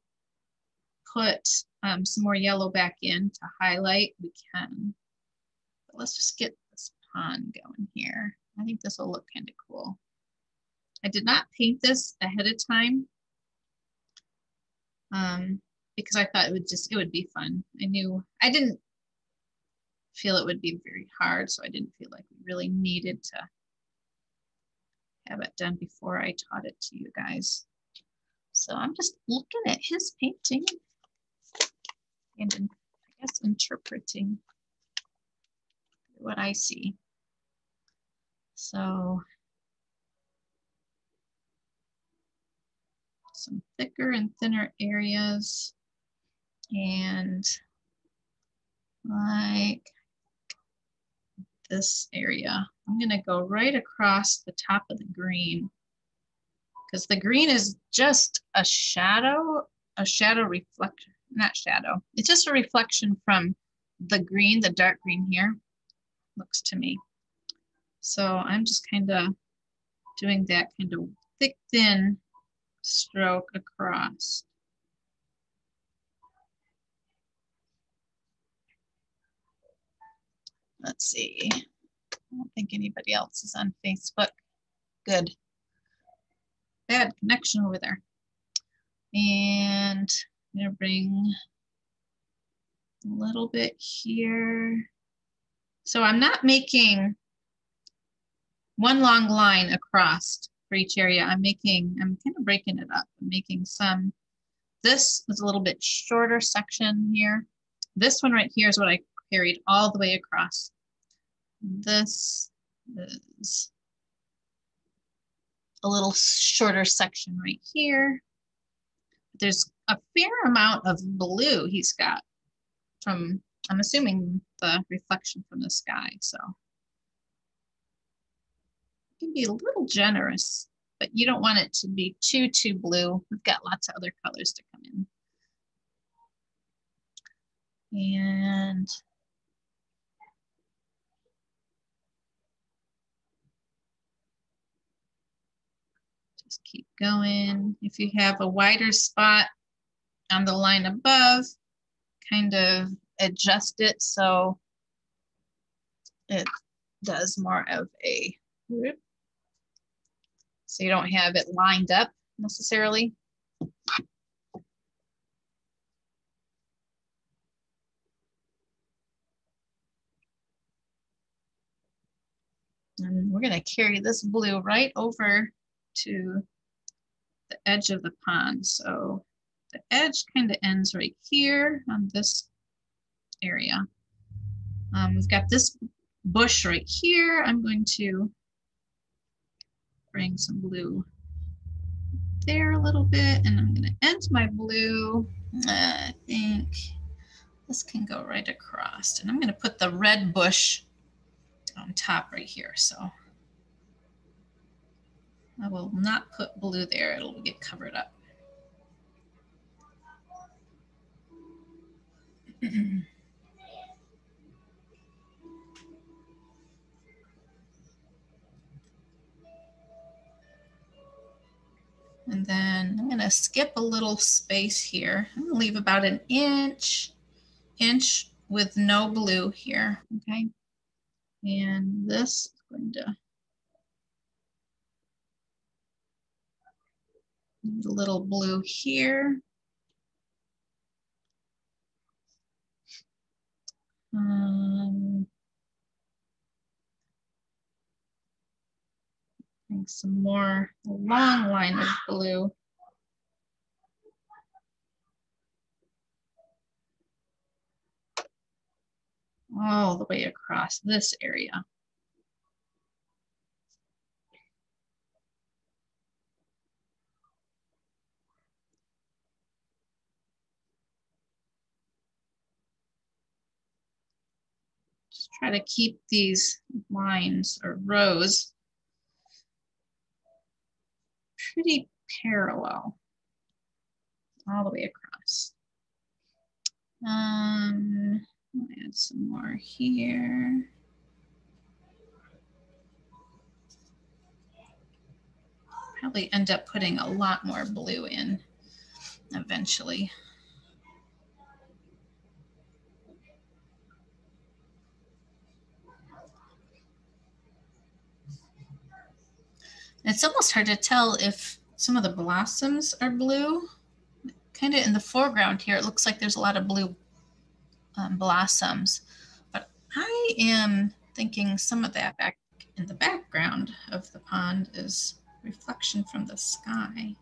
put um, some more yellow back in to highlight, we can. Let's just get this pond going here. I think this will look kind of cool. I did not paint this ahead of time um, because I thought it would just, it would be fun. I knew, I didn't feel it would be very hard, so I didn't feel like we really needed to have it done before I taught it to you guys. So I'm just looking at his painting and I guess interpreting what I see. So some thicker and thinner areas and like this area. I'm gonna go right across the top of the green because the green is just a shadow, a shadow reflection, not shadow. It's just a reflection from the green, the dark green here, looks to me. So I'm just kind of doing that kind of thick, thin stroke across. Let's see. I don't think anybody else is on Facebook. Good. Bad connection over there. And I'm gonna bring a little bit here. So I'm not making one long line across for each area. I'm making, I'm kind of breaking it up. I'm making some, this is a little bit shorter section here. This one right here is what I carried all the way across. This is a little shorter section right here. There's a fair amount of blue he's got from, I'm assuming the reflection from the sky, so. Can be a little generous, but you don't want it to be too, too blue. We've got lots of other colors to come in. And just keep going. If you have a wider spot on the line above, kind of adjust it so it does more of a so you don't have it lined up necessarily. And we're gonna carry this blue right over to the edge of the pond. So the edge kind of ends right here on this area. Um, we've got this bush right here. I'm going to bring some blue there a little bit and I'm going to end my blue. I think this can go right across and I'm going to put the red bush on top right here. So I will not put blue there. It'll get covered up. And then I'm gonna skip a little space here. I'm gonna leave about an inch, inch with no blue here, okay? And this is going to a little blue here. Um, bring some more long line of blue. All the way across this area. Just try to keep these lines or rows pretty parallel all the way across. Um, I'll add some more here. Probably end up putting a lot more blue in eventually. It's almost hard to tell if some of the blossoms are blue. Kind of in the foreground here, it looks like there's a lot of blue um, blossoms. But I am thinking some of that back in the background of the pond is reflection from the sky.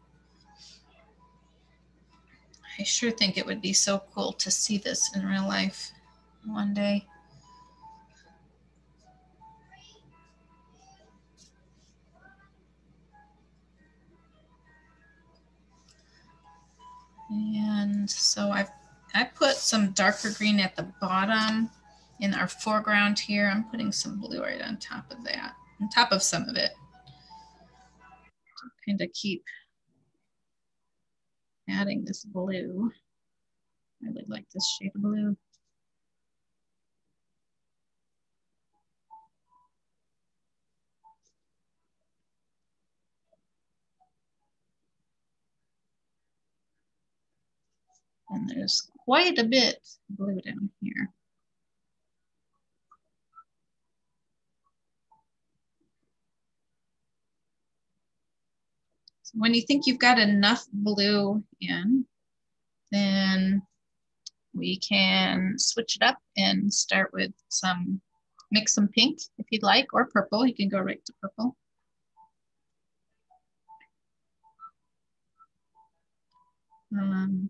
I sure think it would be so cool to see this in real life one day. And so I've I put some darker green at the bottom in our foreground here. I'm putting some blue right on top of that, on top of some of it. To kind of keep adding this blue. I really like this shade of blue. And there's quite a bit of blue down here. So when you think you've got enough blue in, then we can switch it up and start with some, mix some pink if you'd like, or purple. You can go right to purple. Um,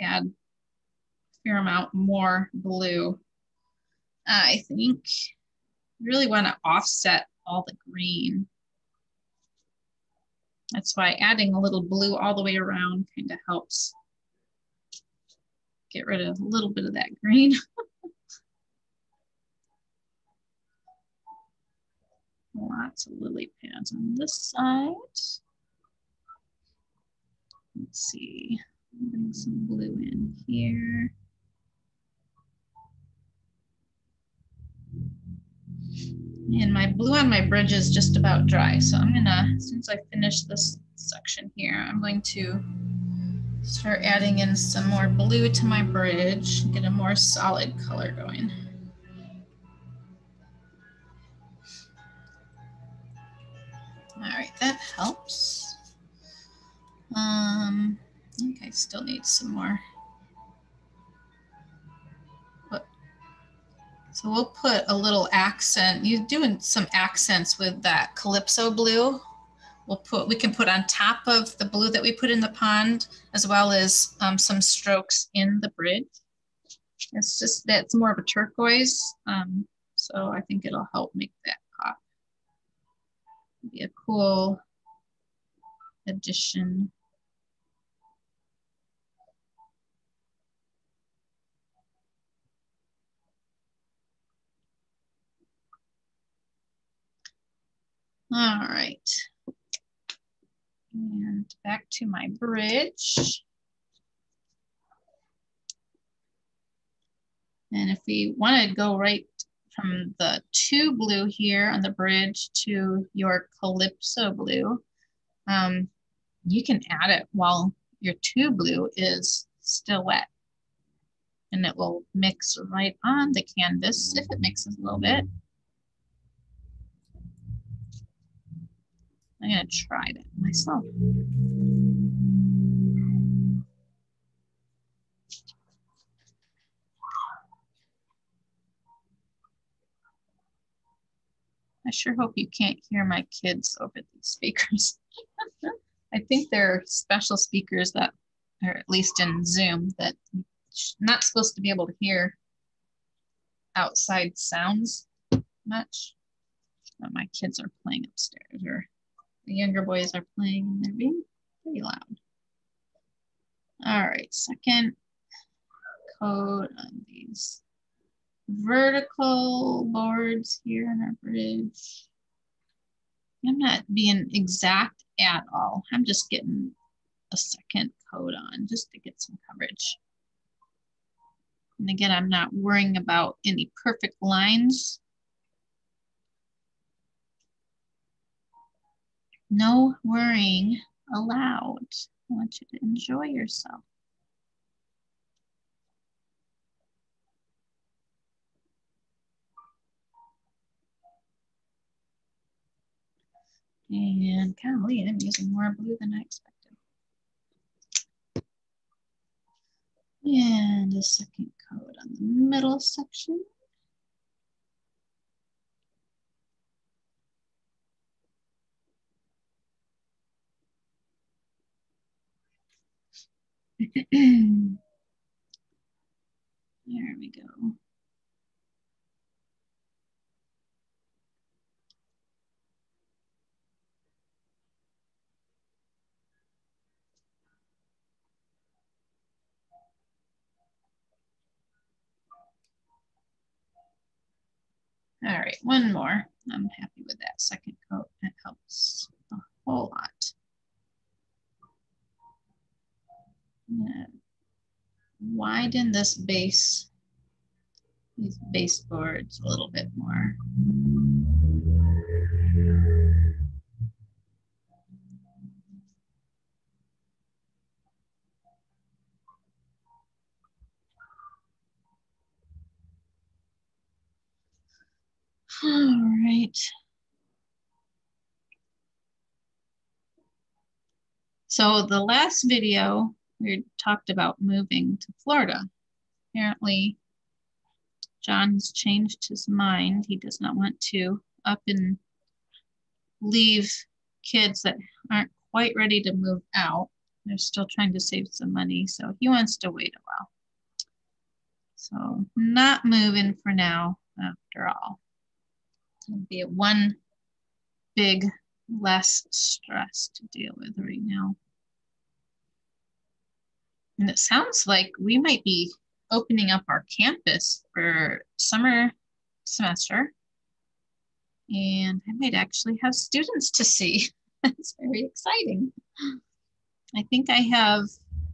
add a fair amount more blue. I think really want to offset all the green. That's why adding a little blue all the way around kind of helps get rid of a little bit of that green. Lots of lily pads on this side. Let's see, bring some blue in here. And my blue on my bridge is just about dry. So I'm gonna, as soon as I finish this section here, I'm going to start adding in some more blue to my bridge, get a more solid color going. All right, that helps. Um, I think I still need some more. But, so we'll put a little accent. You're doing some accents with that Calypso blue. We'll put, we can put on top of the blue that we put in the pond, as well as um, some strokes in the bridge. It's just that it's more of a turquoise. Um, so I think it'll help make that pop. Be a cool addition. All right. And back to my bridge. And if we want to go right from the two blue here on the bridge to your Calypso blue, um, you can add it while your two blue is still wet. And it will mix right on the canvas if it mixes a little bit. I'm gonna try that myself. I sure hope you can't hear my kids over these speakers. I think they're special speakers that, or at least in Zoom, that are not supposed to be able to hear outside sounds much. But my kids are playing upstairs or the younger boys are playing and they're being pretty loud. All right, second code on these vertical boards here in our bridge. I'm not being exact at all. I'm just getting a second code on just to get some coverage. And again, I'm not worrying about any perfect lines No worrying allowed. I want you to enjoy yourself. And golly, I'm using more blue than I expected. And a second code on the middle section. There we go. All right, one more. I'm happy with that second coat. It helps a whole lot. Yeah. Widen this base, these baseboards a little bit more. All right. So the last video, we talked about moving to Florida. Apparently, John has changed his mind. He does not want to up and leave kids that aren't quite ready to move out. They're still trying to save some money, so he wants to wait a while. So not moving for now, after all. It'll be one big less stress to deal with right now. And it sounds like we might be opening up our campus for summer semester. And I might actually have students to see. That's very exciting. I think I have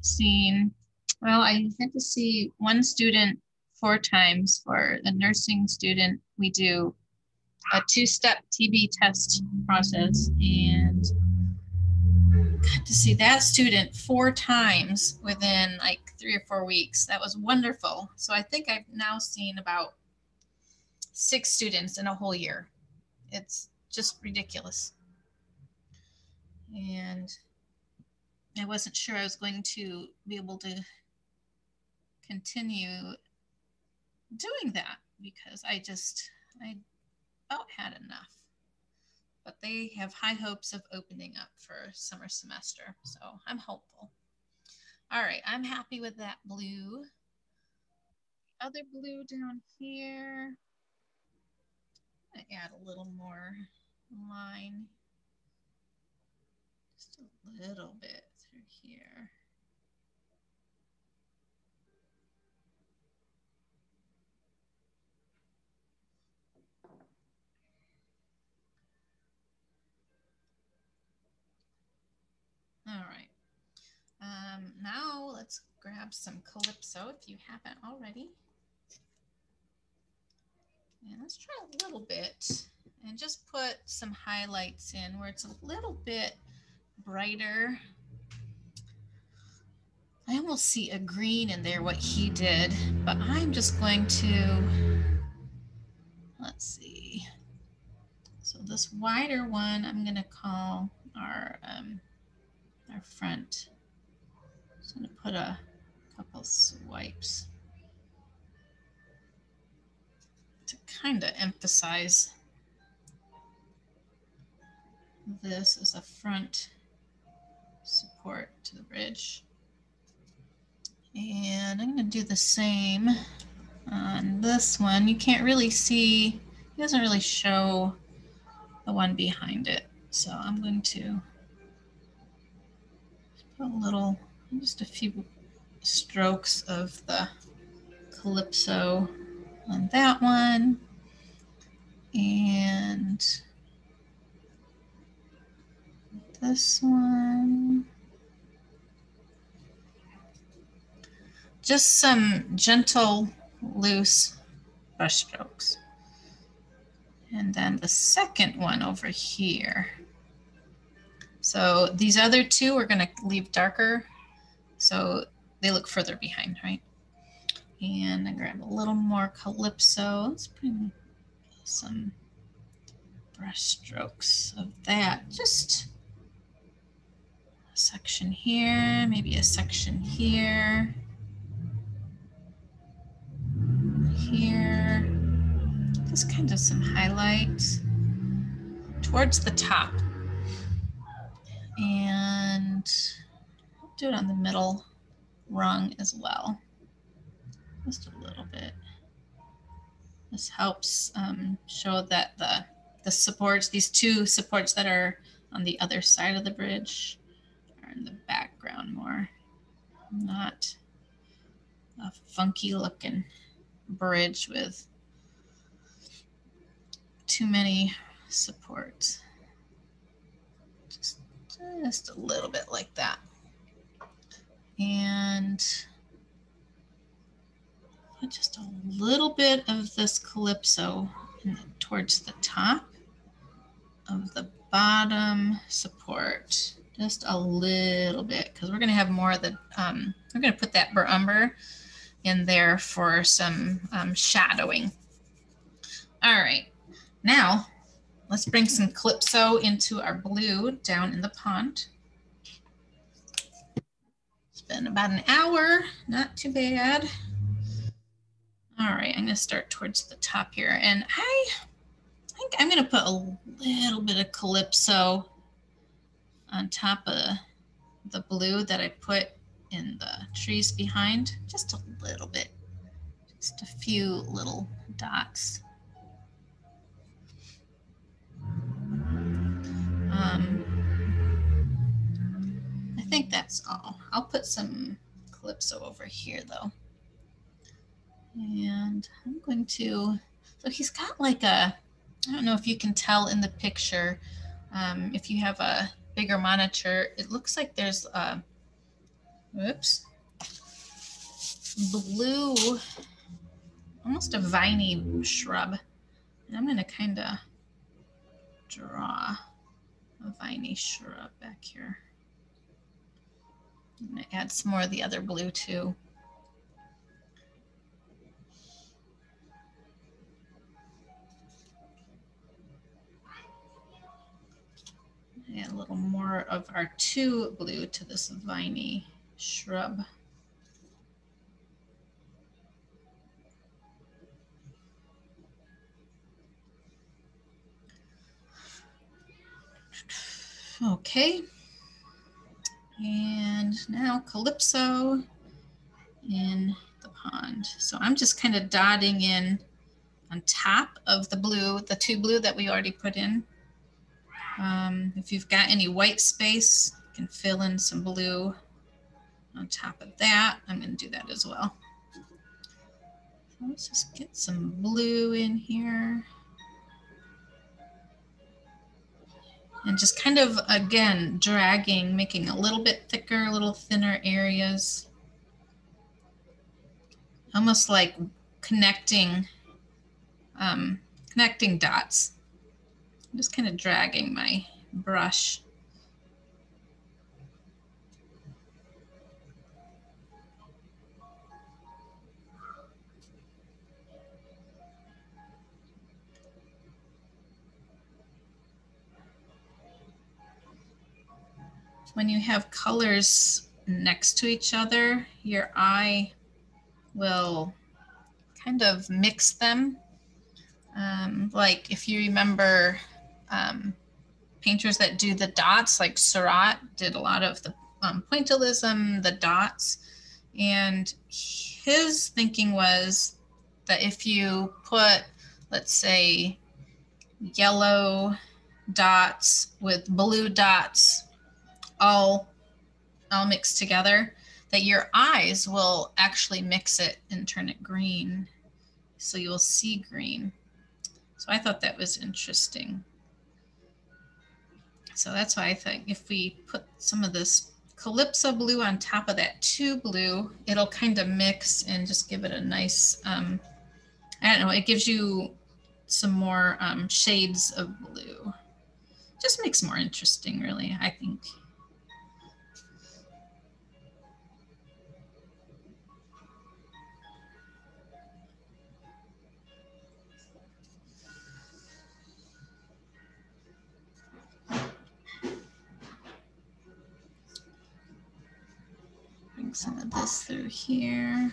seen, well, I had to see one student four times for a nursing student. We do a two-step TB test process and got to see that student four times within like three or four weeks. That was wonderful. So I think I've now seen about six students in a whole year. It's just ridiculous. And I wasn't sure I was going to be able to continue doing that because I just, I about had enough. But they have high hopes of opening up for summer semester. So I'm hopeful. All right, I'm happy with that blue. Other blue down here. I add a little more line. Just a little bit through here. All right. Um, now let's grab some Calypso if you haven't already. And let's try a little bit and just put some highlights in where it's a little bit brighter. I almost see a green in there, what he did, but I'm just going to, let's see. So this wider one, I'm gonna call our um, our front. I'm just gonna put a couple swipes to kind of emphasize this as a front support to the bridge. And I'm gonna do the same on this one. You can't really see, it doesn't really show the one behind it. So I'm going to a little, just a few strokes of the Calypso on that one. And this one. Just some gentle, loose brush strokes. And then the second one over here. So these other two we're going to leave darker so they look further behind, right? And I grab a little more Calypso. Let's bring some brush strokes of that. Just a section here, maybe a section here. Here. Just kind of some highlights towards the top and do it on the middle rung as well. Just a little bit. This helps um, show that the, the supports, these two supports that are on the other side of the bridge are in the background more. Not a funky looking bridge with too many supports. Just, a little bit like that. And just a little bit of this calypso the, towards the top of the bottom support just a little bit because we're going to have more of the um, we're going to put that umber in there for some um, shadowing all right now let's bring some calypso into our blue down in the pond it's been about an hour not too bad all right, I'm gonna start towards the top here. And I think I'm gonna put a little bit of Calypso on top of the blue that I put in the trees behind. Just a little bit, just a few little dots. Um, I think that's all. I'll put some Calypso over here though. And I'm going to, so he's got like a, I don't know if you can tell in the picture, um, if you have a bigger monitor, it looks like there's a, whoops, blue, almost a viney shrub. And I'm going to kind of draw a viney shrub back here. I'm going to add some more of the other blue too. Add a little more of our two blue to this viney shrub. Okay. And now Calypso in the pond. So I'm just kind of dotting in on top of the blue, the two blue that we already put in. Um, if you've got any white space, you can fill in some blue on top of that. I'm going to do that as well. Let's just get some blue in here. And just kind of, again, dragging, making a little bit thicker, a little thinner areas. Almost like connecting, um, connecting dots. I'm just kind of dragging my brush. When you have colors next to each other, your eye will kind of mix them. Um, like if you remember um, painters that do the dots, like Seurat did a lot of the um, pointillism, the dots. And his thinking was that if you put, let's say, yellow dots with blue dots all all mixed together that your eyes will actually mix it and turn it green so you'll see green so i thought that was interesting so that's why I think if we put some of this Calypso blue on top of that two blue, it'll kind of mix and just give it a nice, um, I don't know, it gives you some more um, shades of blue. Just makes more interesting, really, I think. Bring some of this through here.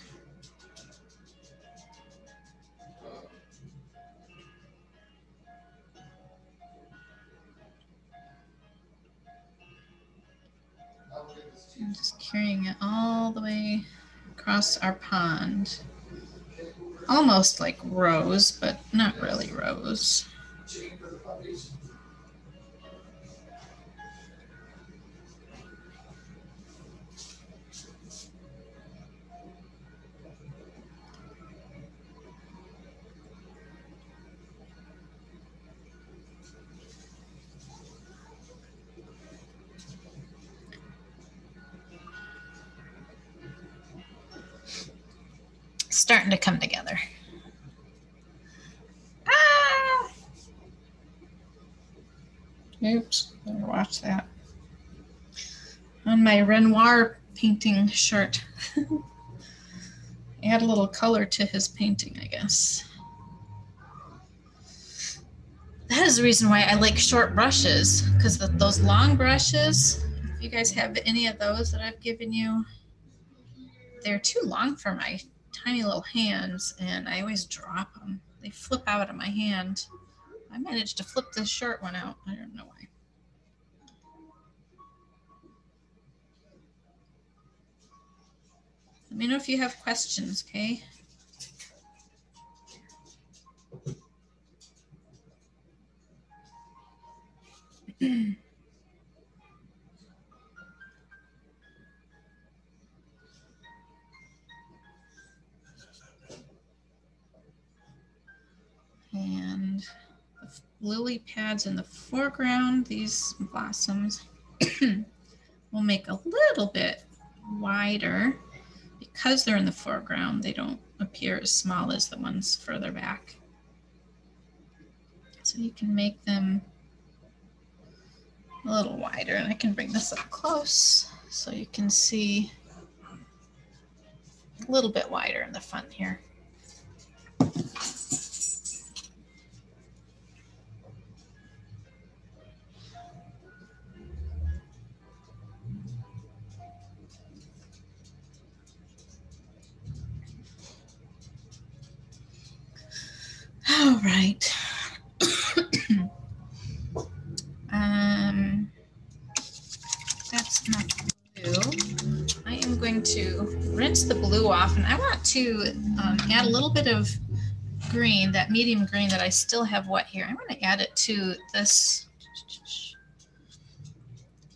And just carrying it all the way across our pond. Almost like rose, but not really rose. Starting to come together. Ah! Oops, better watch that. On my Renoir painting shirt. Add a little color to his painting, I guess. That is the reason why I like short brushes, because those long brushes, if you guys have any of those that I've given you, they're too long for my tiny little hands and I always drop them. They flip out of my hand. I managed to flip this short one out. I don't know why. Let me know if you have questions, okay? and the lily pads in the foreground, these blossoms will make a little bit wider because they're in the foreground. They don't appear as small as the ones further back. So you can make them a little wider and I can bring this up close so you can see a little bit wider in the front here. All right. um, that's not blue. I am going to rinse the blue off and I want to um, add a little bit of green, that medium green that I still have wet here. I'm going to add it to this,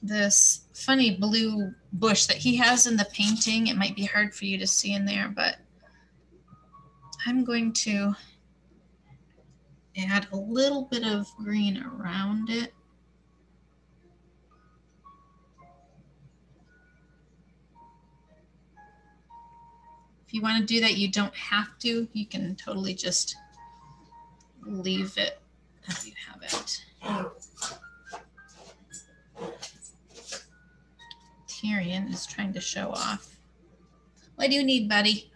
this funny blue bush that he has in the painting. It might be hard for you to see in there, but I'm going to add a little bit of green around it. If you want to do that, you don't have to. You can totally just leave it as you have it. Tyrion is trying to show off. What do you need, buddy?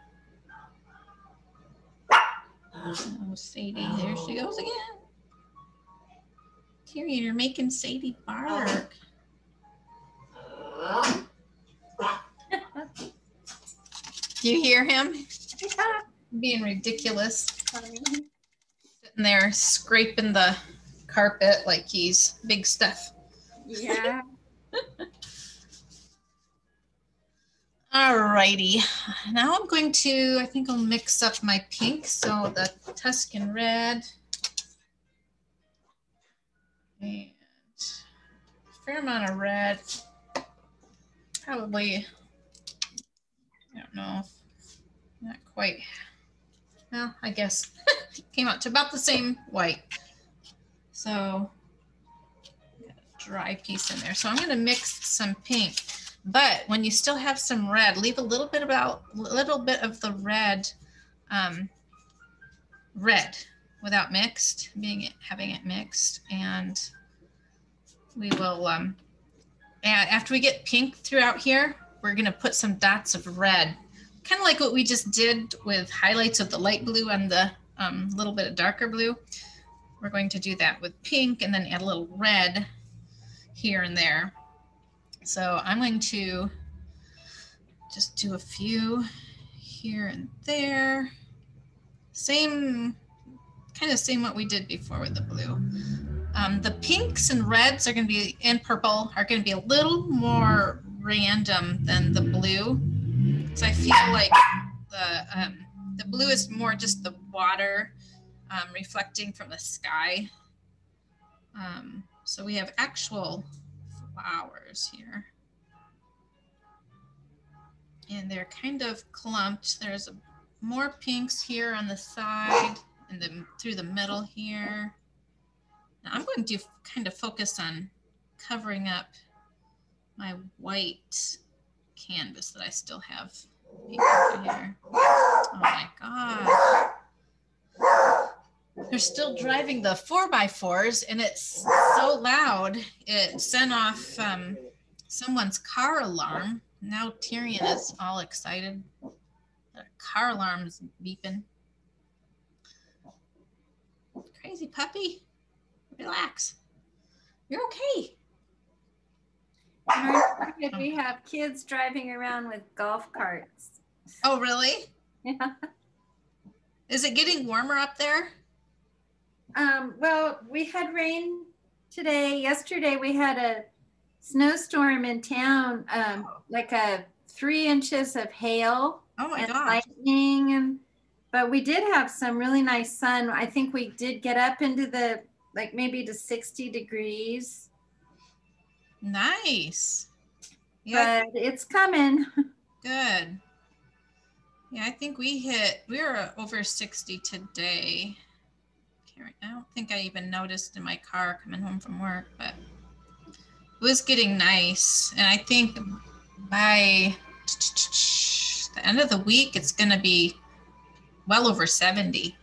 Oh, Sadie, there she goes again. Tyrion, you're making Sadie bark. Do you hear him? Being ridiculous. Sitting there scraping the carpet like he's big stuff. Yeah. All righty. Now I'm going to, I think I'll mix up my pink. So the Tuscan red. And fair amount of red. Probably, I don't know, not quite. Well, I guess came out to about the same white. So dry piece in there. So I'm going to mix some pink. But when you still have some red, leave a little bit about a little bit of the red, um, red without mixed, being it, having it mixed, and we will. Um, after we get pink throughout here, we're gonna put some dots of red, kind of like what we just did with highlights of the light blue and the um, little bit of darker blue. We're going to do that with pink and then add a little red here and there. So I'm going to just do a few here and there. Same, kind of same what we did before with the blue. Um, the pinks and reds are going to be, and purple, are going to be a little more random than the blue. So I feel like the um, the blue is more just the water um, reflecting from the sky. Um, so we have actual flowers here. And they're kind of clumped. There's a, more pinks here on the side and then through the middle here. Now I'm going to kind of focus on covering up my white canvas that I still have here. Oh my gosh. They're still driving the four by fours and it's so loud. It sent off um, someone's car alarm. Now Tyrion is all excited. The car alarm's beeping. Crazy puppy. Relax. You're okay. If we have kids driving around with golf carts. Oh, really? Yeah. Is it getting warmer up there? Um, well, we had rain today. Yesterday we had a snowstorm in town, um, like a three inches of hail Oh my and gosh. lightning and but we did have some really nice sun. I think we did get up into the like maybe to 60 degrees, Nice. Yeah, but it's coming. good. Yeah, I think we hit, we were over 60 today. Can't I don't think I even noticed in my car coming home from work, but it was getting nice. And I think by the end of the week, it's going to be well over 70.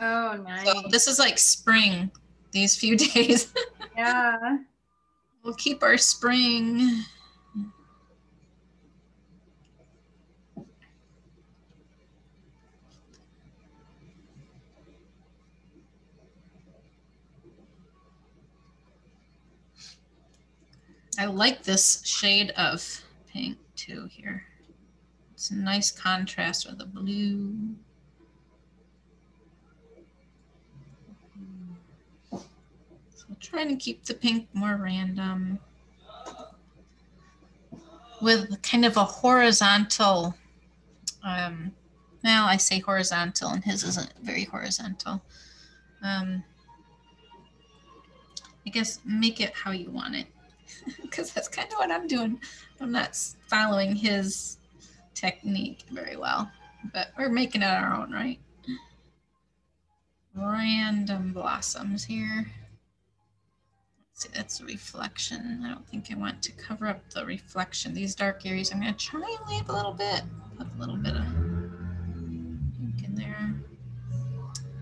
Oh, nice. So this is like spring these few days. yeah. we'll keep our spring. I like this shade of pink too here. It's a nice contrast with the blue. So trying to keep the pink more random with kind of a horizontal um well i say horizontal and his isn't very horizontal um i guess make it how you want it because that's kind of what i'm doing i'm not following his technique very well but we're making it our own right random blossoms here See, that's a reflection. I don't think I want to cover up the reflection. These dark areas, I'm going to try and leave a little bit, put a little bit of pink in there.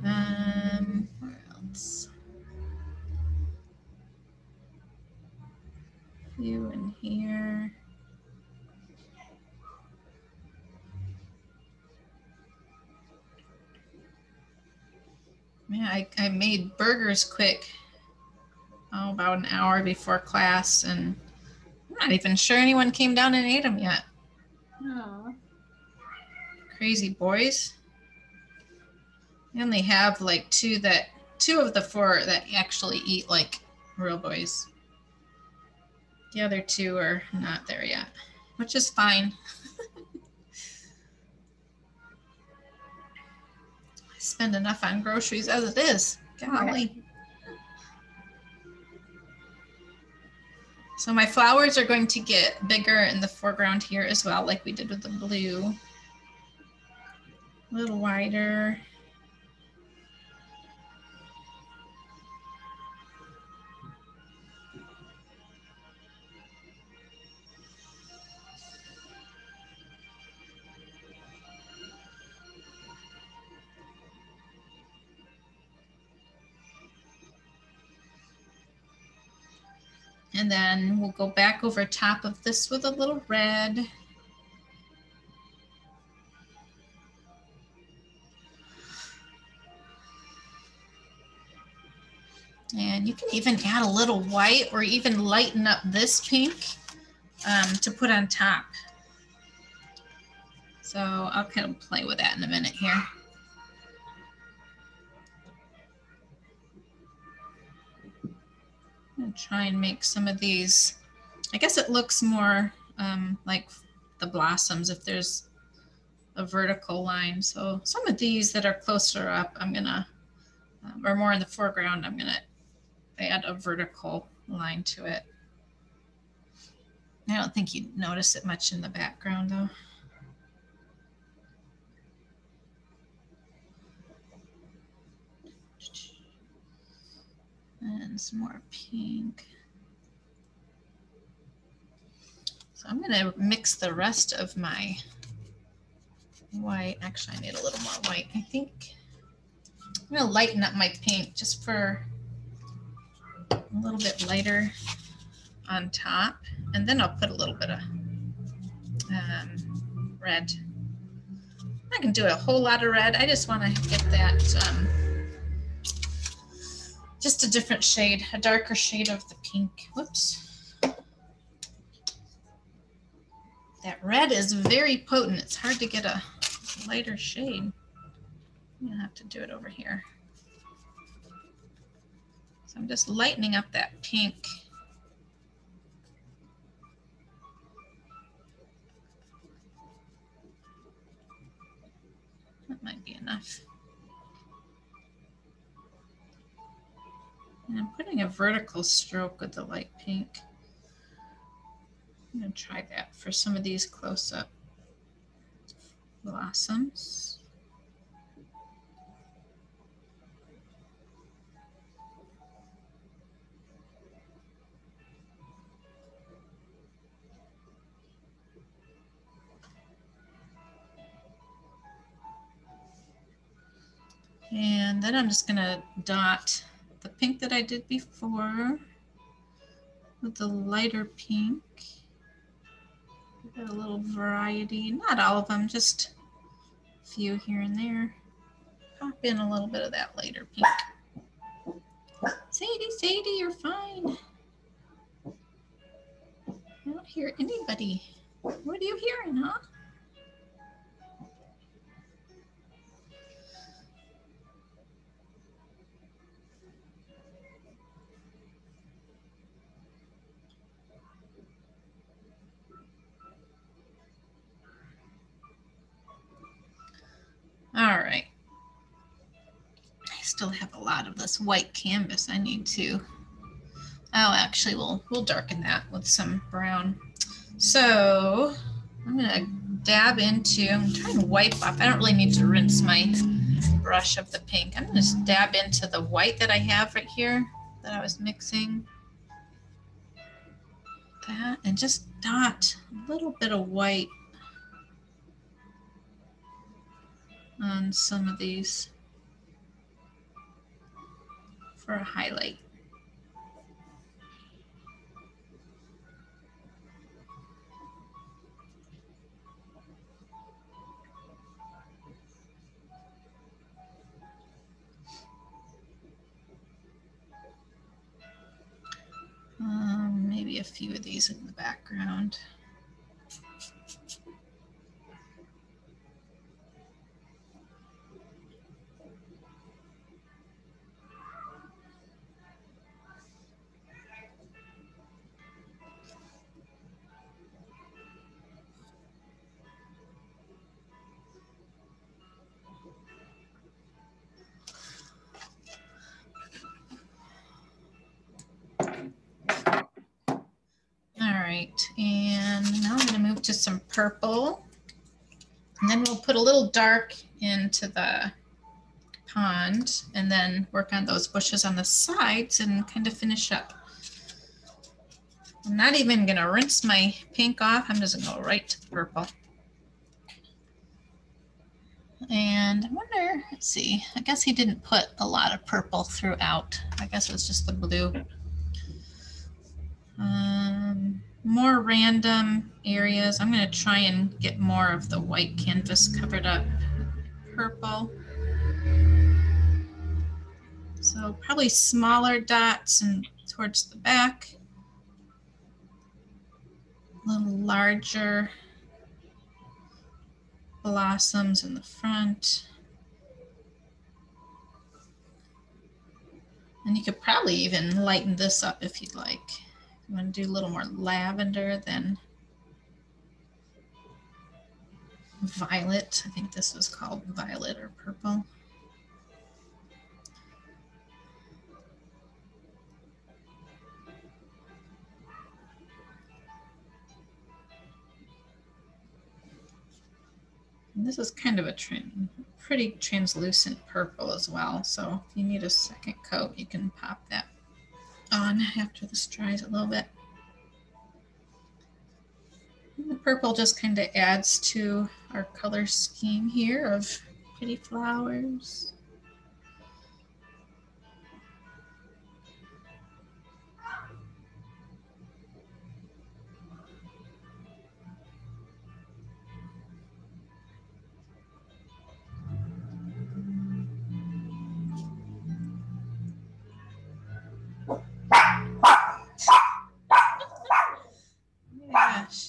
Um, where else? Few in here. Man, I, I made burgers quick oh, about an hour before class, and I'm not even sure anyone came down and ate them yet. Oh. Crazy boys. Only have like two that, two of the four that actually eat like real boys. The other two are not there yet, which is fine. I spend enough on groceries as it is. Golly. So my flowers are going to get bigger in the foreground here as well, like we did with the blue. A little wider. And then we'll go back over top of this with a little red. And you can even add a little white or even lighten up this pink um, to put on top. So I'll kind of play with that in a minute here. I'm try and make some of these. I guess it looks more um, like the blossoms if there's a vertical line. So some of these that are closer up, I'm gonna, um, or more in the foreground, I'm gonna add a vertical line to it. I don't think you'd notice it much in the background though. And some more pink. So I'm gonna mix the rest of my white. Actually, I need a little more white. I think I'm gonna lighten up my paint just for a little bit lighter on top. And then I'll put a little bit of um, red. I can do a whole lot of red. I just want to get that um, just a different shade, a darker shade of the pink. Whoops. That red is very potent. It's hard to get a lighter shade. I'm gonna have to do it over here. So I'm just lightening up that pink. That might be enough. And I'm putting a vertical stroke with the light pink. I'm gonna try that for some of these close-up blossoms. And then I'm just gonna dot the pink that I did before with the lighter pink. A little variety, not all of them, just a few here and there. Pop in a little bit of that lighter pink. Sadie, Sadie, you're fine. I don't hear anybody. What are you hearing, huh? All right. I still have a lot of this white canvas I need to. Oh, actually, we'll we'll darken that with some brown. So I'm gonna dab into. I'm trying to wipe off. I don't really need to rinse my brush of the pink. I'm gonna just dab into the white that I have right here that I was mixing. That and just dot a little bit of white on some of these for a highlight. Um, maybe a few of these in the background. Purple. And then we'll put a little dark into the pond and then work on those bushes on the sides and kind of finish up. I'm not even gonna rinse my pink off. I'm just gonna go right to the purple. And I wonder, let's see, I guess he didn't put a lot of purple throughout. I guess it was just the blue. Um, more random areas. I'm going to try and get more of the white canvas covered up purple. So probably smaller dots and towards the back. A little larger blossoms in the front. And you could probably even lighten this up if you'd like. You want to do a little more lavender than violet. I think this was called violet or purple. And this is kind of a pretty translucent purple as well. So if you need a second coat, you can pop that on after this dries a little bit. And the purple just kind of adds to our color scheme here of pretty flowers.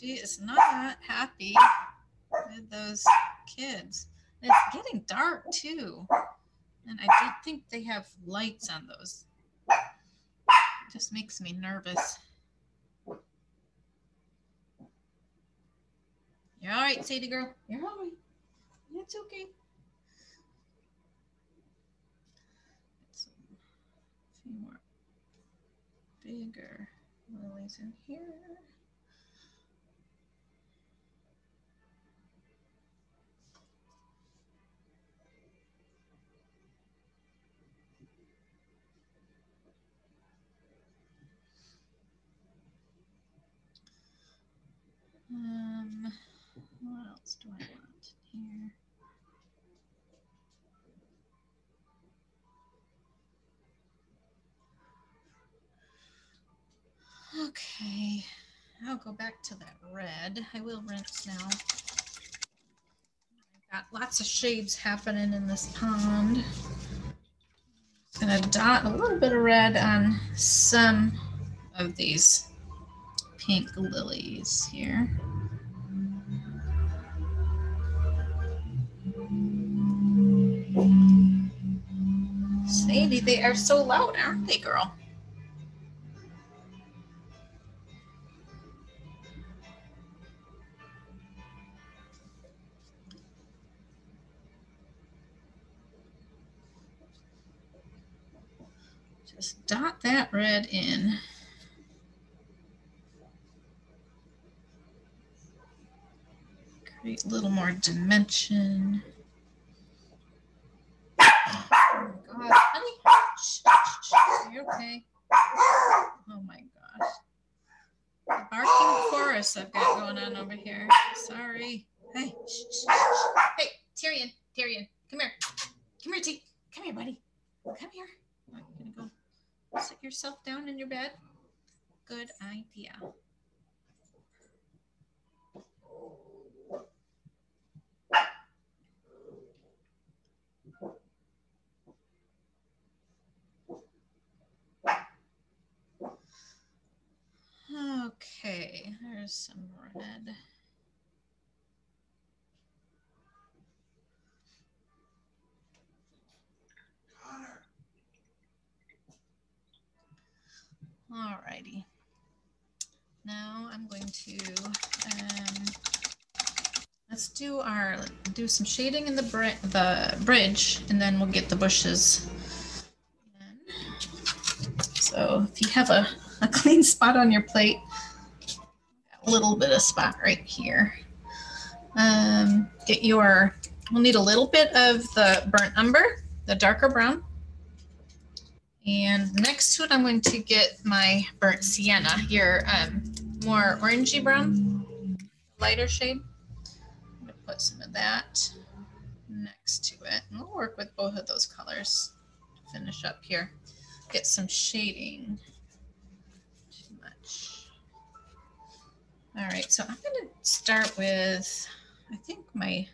She is not happy with those kids. It's getting dark too. And I think they have lights on those. It just makes me nervous. You're all right, Sadie girl. You're all right. It's okay. Some, a few more bigger lilies in here. Um, what else do I want here? Okay, I'll go back to that red. I will rinse now. Got lots of shades happening in this pond. Just gonna dot a little bit of red on some of these pink lilies here. Sadie, they are so loud, aren't they, girl? Just dot that red in. Create a little more dimension. Oh my God, honey. Shh, shh, shh. Are you okay? Oh my gosh. The barking chorus I've got going on over here. Sorry. Hey, shh, shh, shh. hey, Tyrion, Tyrion, come here. Come here, T. Come here, buddy. Come here. I'm gonna go sit yourself down in your bed. Good idea. Okay, there's some red. Alrighty. Now I'm going to um, let's do our do some shading in the the bridge, and then we'll get the bushes. So if you have a, a clean spot on your plate, little bit of spot right here. Um, get your. We'll need a little bit of the burnt umber, the darker brown. And next to it, I'm going to get my burnt sienna, your um, more orangey brown, lighter shade. I'm going to put some of that next to it. And we'll work with both of those colors to finish up here. Get some shading. All right, so I'm going to start with, I think, my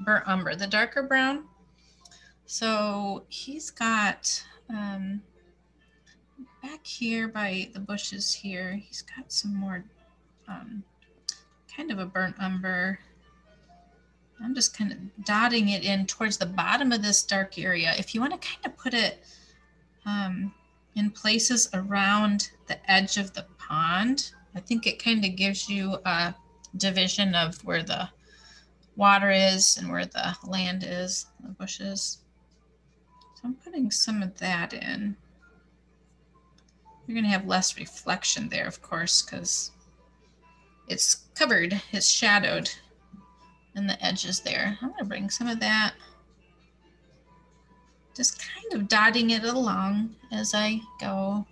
burnt umber, the darker brown. So he's got um, back here by the bushes here, he's got some more um, kind of a burnt umber. I'm just kind of dotting it in towards the bottom of this dark area. If you want to kind of put it um, in places around the edge of the pond, I think it kind of gives you a division of where the water is and where the land is, the bushes. So I'm putting some of that in. You're going to have less reflection there, of course, because it's covered, it's shadowed in the edges there. I'm going to bring some of that, just kind of dotting it along as I go.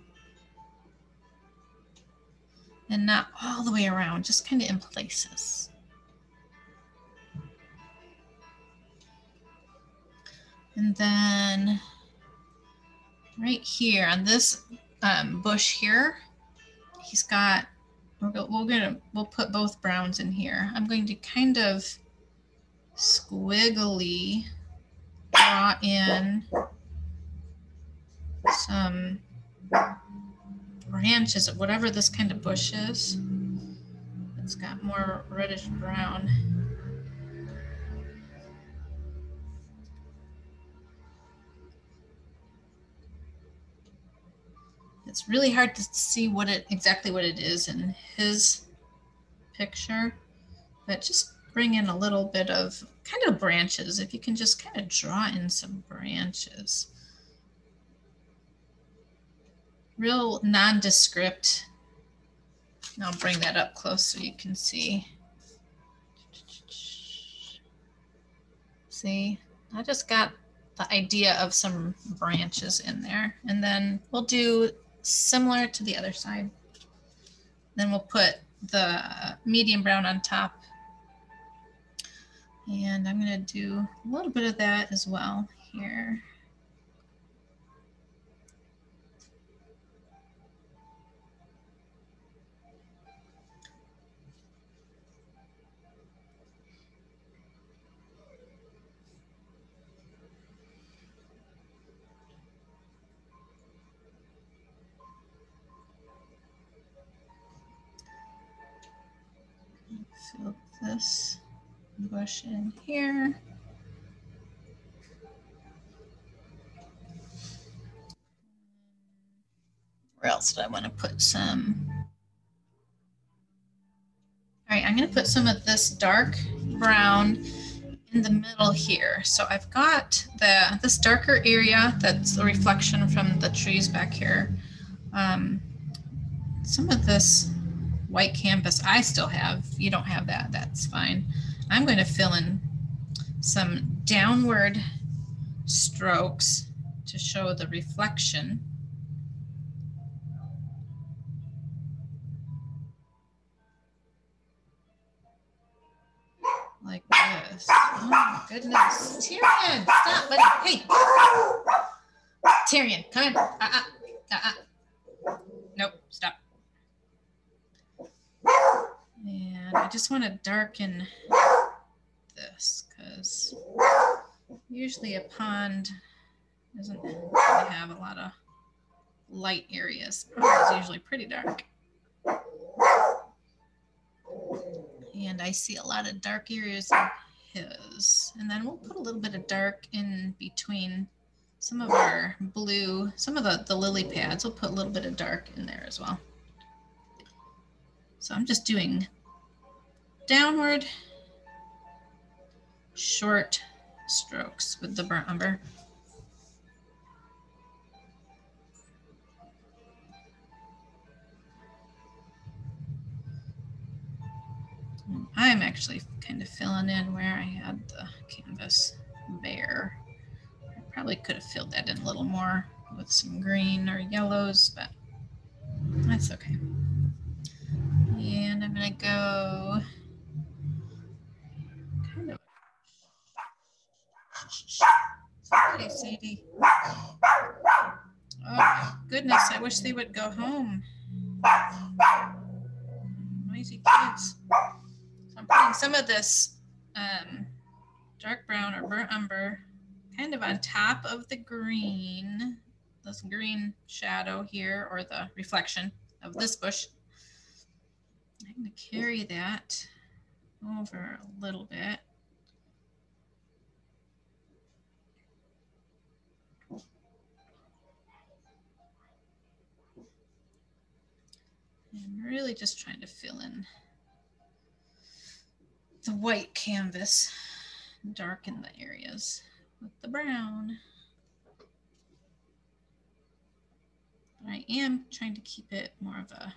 And not all the way around, just kind of in places. And then right here on this um, bush here, he's got, we're, we're gonna, we'll put both browns in here. I'm going to kind of squiggly draw in some branches of whatever this kind of bush is. It's got more reddish brown. It's really hard to see what it exactly what it is in his picture, but just bring in a little bit of kind of branches. If you can just kind of draw in some branches. Real nondescript. I'll bring that up close so you can see. See, I just got the idea of some branches in there. And then we'll do similar to the other side. Then we'll put the medium brown on top. And I'm going to do a little bit of that as well here. Fill this bush in here. Where else did I want to put some? All right, I'm going to put some of this dark brown in the middle here. So I've got the this darker area that's the reflection from the trees back here. Um, some of this white canvas I still have. You don't have that, that's fine. I'm going to fill in some downward strokes to show the reflection. Like this. Oh my goodness. Tyrion, stop, buddy. Hey. Tyrion, come on. Uh-uh. Uh-uh. Nope, stop. And I just want to darken this because usually a pond doesn't really have a lot of light areas. It's usually pretty dark. And I see a lot of dark areas in his. And then we'll put a little bit of dark in between some of our blue, some of the, the lily pads. We'll put a little bit of dark in there as well. So I'm just doing downward short strokes with the burnt umber. I'm actually kind of filling in where I had the canvas bare. I probably could have filled that in a little more with some green or yellows, but that's okay. And I'm gonna go Somebody, Sadie. Oh goodness! I wish they would go home. Noisy kids. So I'm putting some of this um, dark brown or burnt umber kind of on top of the green, this green shadow here, or the reflection of this bush. I'm going to carry that over a little bit. I'm really just trying to fill in the white canvas, darken the areas with the brown. But I am trying to keep it more of a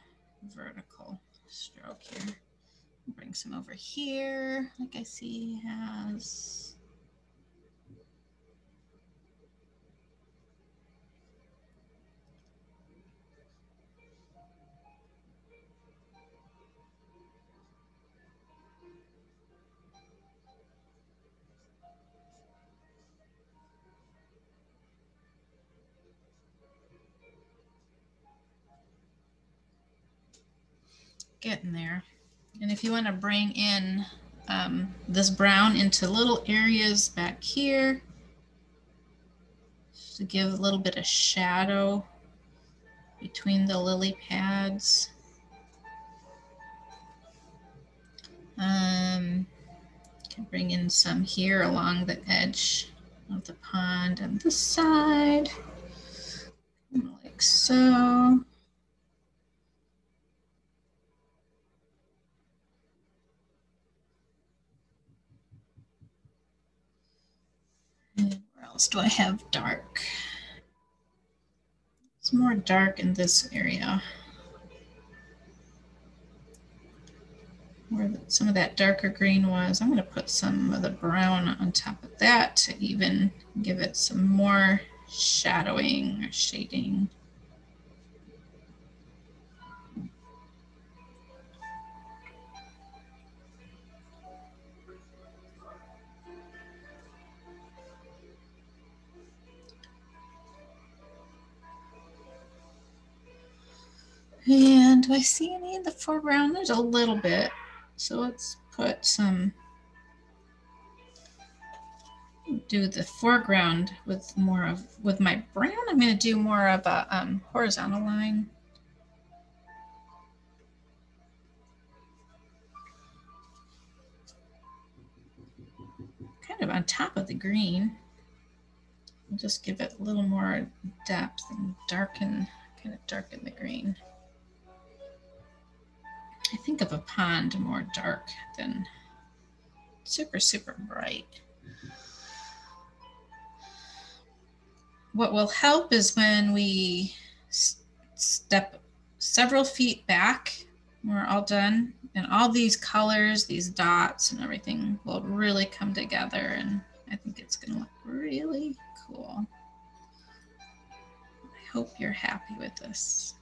vertical stroke here. Bring some over here, like I see has. Getting there. And if you want to bring in um, this brown into little areas back here to give a little bit of shadow between the lily pads. Um, can bring in some here along the edge of the pond on this side, like so. And where else do I have dark? It's more dark in this area. Where some of that darker green was, I'm going to put some of the brown on top of that to even give it some more shadowing or shading. And do I see any in the foreground? There's a little bit. So let's put some, do the foreground with more of, with my brown, I'm going to do more of a um, horizontal line. Kind of on top of the green. Just give it a little more depth and darken, kind of darken the green. I think of a pond more dark than super, super bright. What will help is when we step several feet back, we're all done, and all these colors, these dots, and everything will really come together. And I think it's going to look really cool. I hope you're happy with this.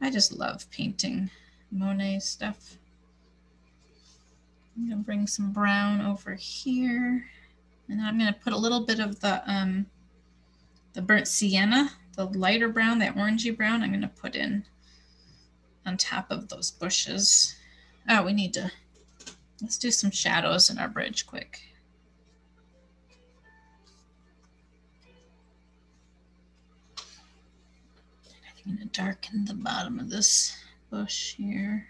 I just love painting Monet stuff. I'm gonna bring some brown over here. And then I'm gonna put a little bit of the um the burnt sienna, the lighter brown, that orangey brown, I'm gonna put in on top of those bushes. Oh, we need to let's do some shadows in our bridge quick. I'm gonna darken the bottom of this bush here.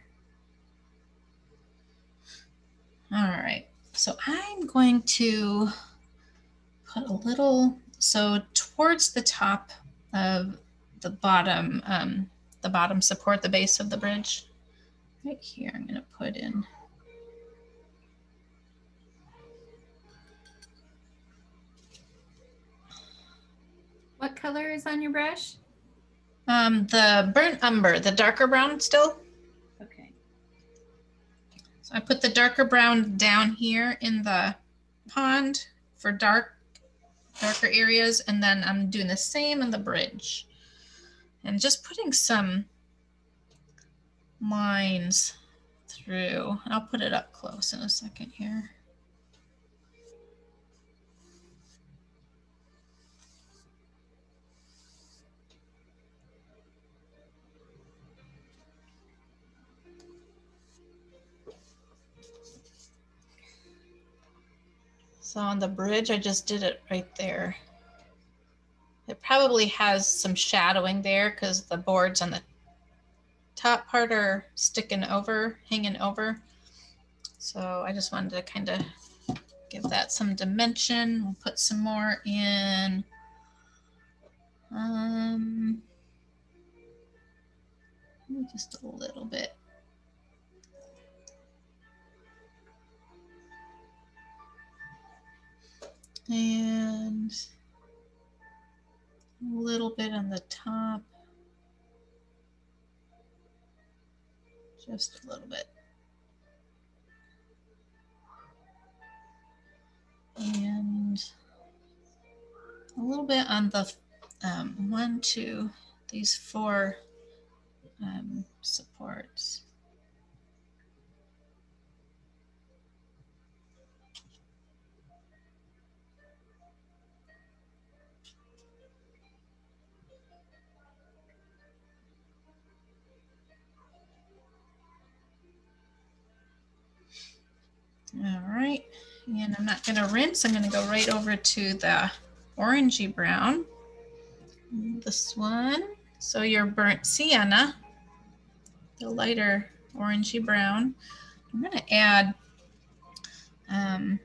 All right, so I'm going to put a little, so towards the top of the bottom, um, the bottom support, the base of the bridge, right here, I'm gonna put in What color is on your brush? Um, the burnt umber, the darker brown still. Okay. So I put the darker brown down here in the pond for dark, darker areas, and then I'm doing the same in the bridge. And just putting some lines through. I'll put it up close in a second here. So on the bridge, I just did it right there. It probably has some shadowing there because the boards on the top part are sticking over, hanging over. So I just wanted to kind of give that some dimension. We'll put some more in. Um, just a little bit. And a little bit on the top. Just a little bit. And a little bit on the um, one, two, these four um, supports. All right, and I'm not gonna rinse, I'm gonna go right over to the orangey brown. This one, so your burnt sienna, the lighter orangey brown. I'm gonna add um,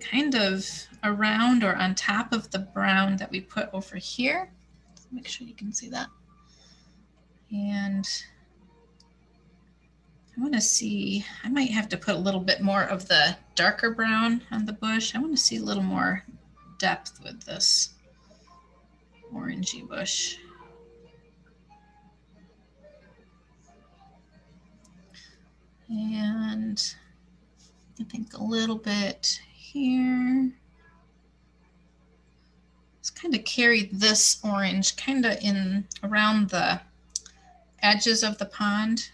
kind of around or on top of the brown that we put over here. Make sure you can see that. And I want to see, I might have to put a little bit more of the darker brown on the bush. I want to see a little more depth with this orangey bush. And I think a little bit here. Let's kind of carry this orange kind of in around the edges of the pond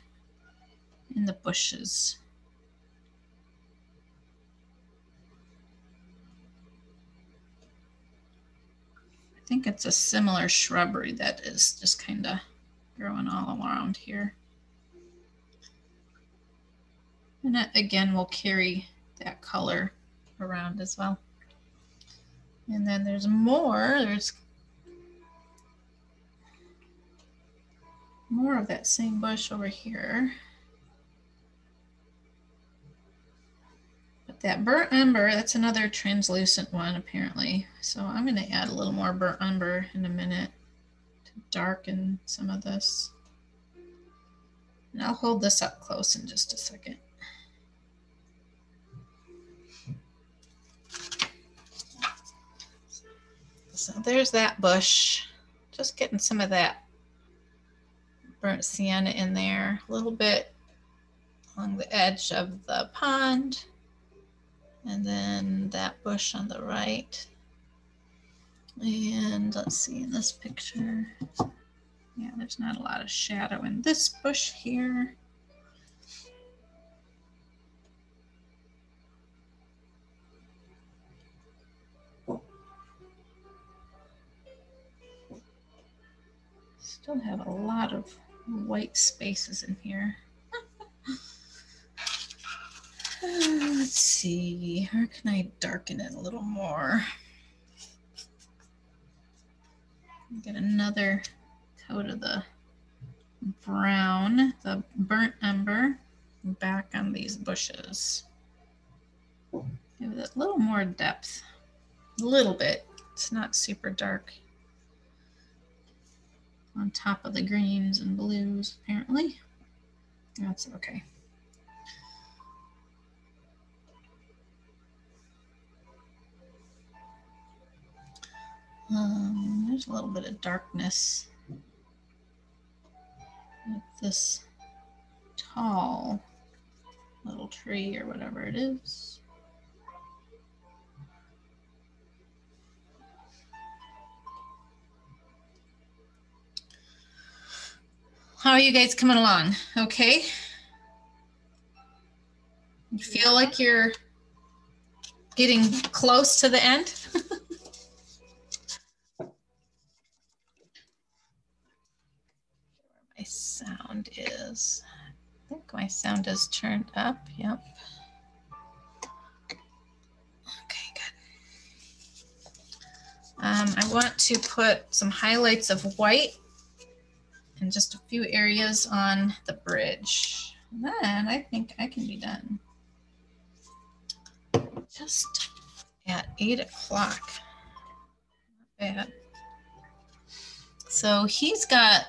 in the bushes. I think it's a similar shrubbery that is just kind of growing all around here. And that again will carry that color around as well. And then there's more, there's more of that same bush over here. But that burnt umber, that's another translucent one apparently. So I'm gonna add a little more burnt umber in a minute to darken some of this. And I'll hold this up close in just a second. So there's that bush. Just getting some of that burnt sienna in there, a little bit along the edge of the pond. And then that bush on the right. And let's see in this picture. Yeah, there's not a lot of shadow in this bush here. Still have a lot of white spaces in here. Let's see, how can I darken it a little more? Get another coat of the brown, the burnt umber back on these bushes. Give it a little more depth, a little bit. It's not super dark on top of the greens and blues, apparently. That's okay. Um, there's a little bit of darkness with this tall little tree or whatever it is. How are you guys coming along? Okay. You feel like you're getting close to the end? my sound is. I think my sound is turned up. Yep. Okay, good. Um, I want to put some highlights of white in just a few areas on the bridge. And then I think I can be done. Just at eight o'clock. Not bad. So he's got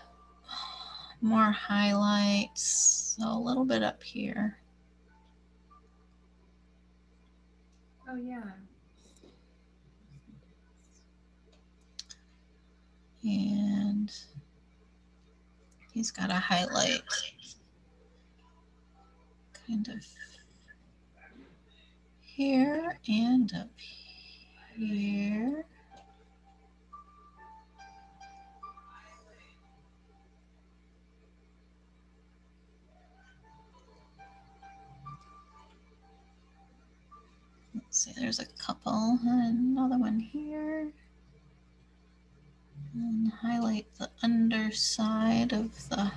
more highlights, so a little bit up here. Oh, yeah. And he's got a highlight kind of here and up here. See, there's a couple, another one here. And highlight the underside of the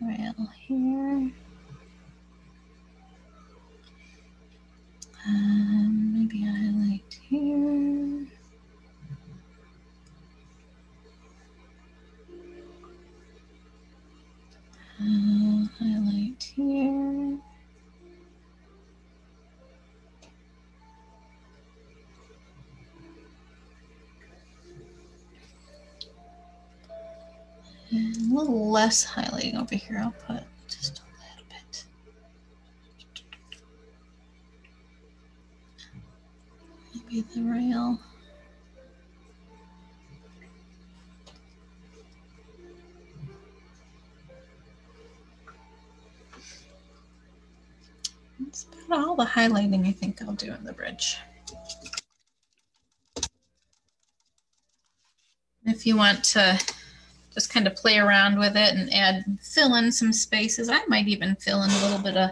rail here. Um, maybe highlight here. Uh, highlight here. Less highlighting over here. I'll put just a little bit. Maybe the rail. That's about all the highlighting I think I'll do on the bridge. If you want to just kind of play around with it and add, fill in some spaces, I might even fill in a little bit of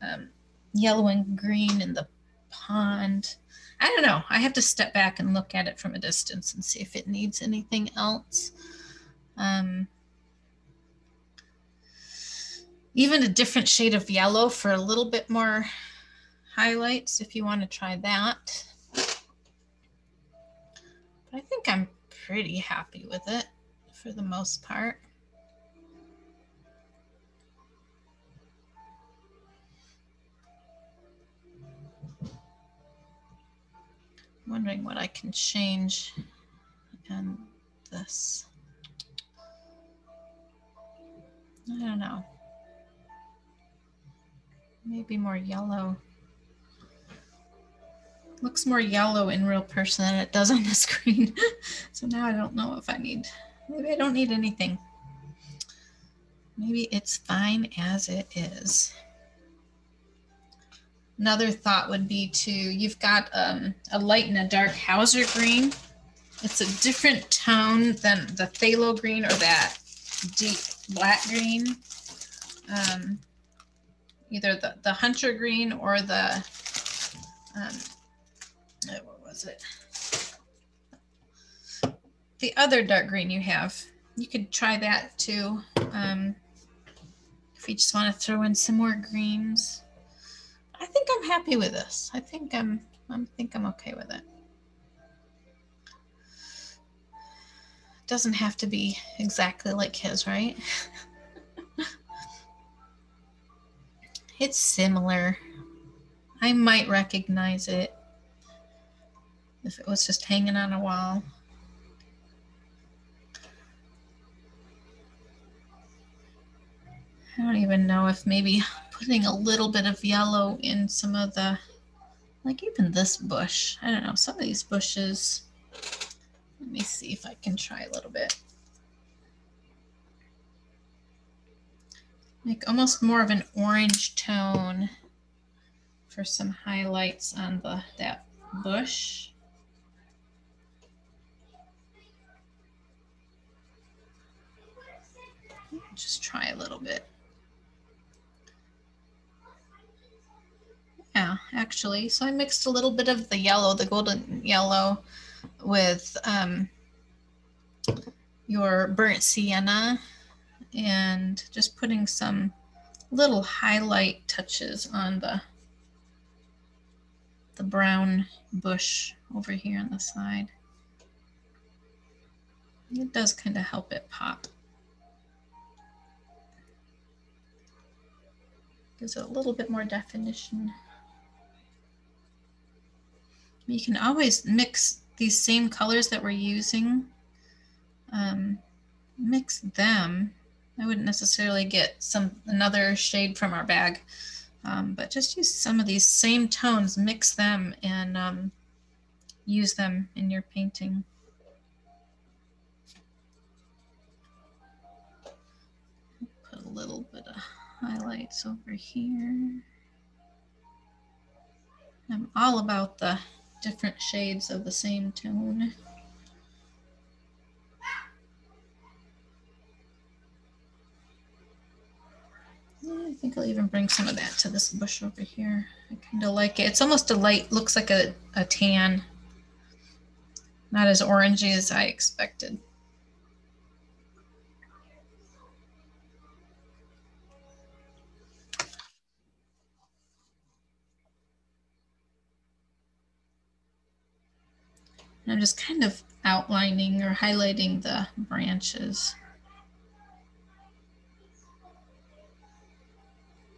um, yellow and green in the pond. I don't know. I have to step back and look at it from a distance and see if it needs anything else. Um, even a different shade of yellow for a little bit more highlights if you want to try that. But I think I'm pretty happy with it for the most part. I'm wondering what I can change in this. I don't know. Maybe more yellow. Looks more yellow in real person than it does on the screen. so now I don't know if I need, maybe I don't need anything. Maybe it's fine as it is. Another thought would be to, you've got um, a light and a dark Hauser green. It's a different tone than the phthalo green or that deep black green. Um, either the, the hunter green or the, um, uh, what was it? The other dark green you have. You could try that too. Um, if you just want to throw in some more greens. I think I'm happy with this. I think I'm I think I'm okay with it. Doesn't have to be exactly like his, right? it's similar. I might recognize it if it was just hanging on a wall. I don't even know if maybe putting a little bit of yellow in some of the, like even this bush. I don't know, some of these bushes. Let me see if I can try a little bit. Make almost more of an orange tone for some highlights on the that bush. Just try a little bit. Yeah, actually. So I mixed a little bit of the yellow, the golden yellow, with um, your burnt sienna and just putting some little highlight touches on the the brown bush over here on the side. It does kind of help it pop. Gives it a little bit more definition. You can always mix these same colors that we're using, um, mix them. I wouldn't necessarily get some another shade from our bag, um, but just use some of these same tones, mix them and um, use them in your painting. Put a little bit of highlights over here. I'm all about the different shades of the same tone. I think I'll even bring some of that to this bush over here. I kind of like it. It's almost a light, looks like a, a tan. Not as orangey as I expected. I'm just kind of outlining or highlighting the branches.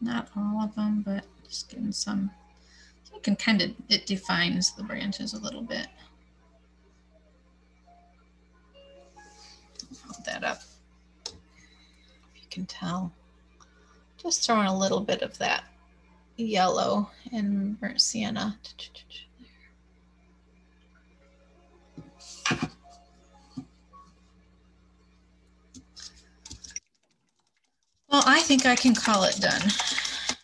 Not all of them, but just getting some. You can kind of, it defines the branches a little bit. Hold that up. If you can tell. Just throwing a little bit of that yellow and burnt sienna. Well, I think I can call it done. I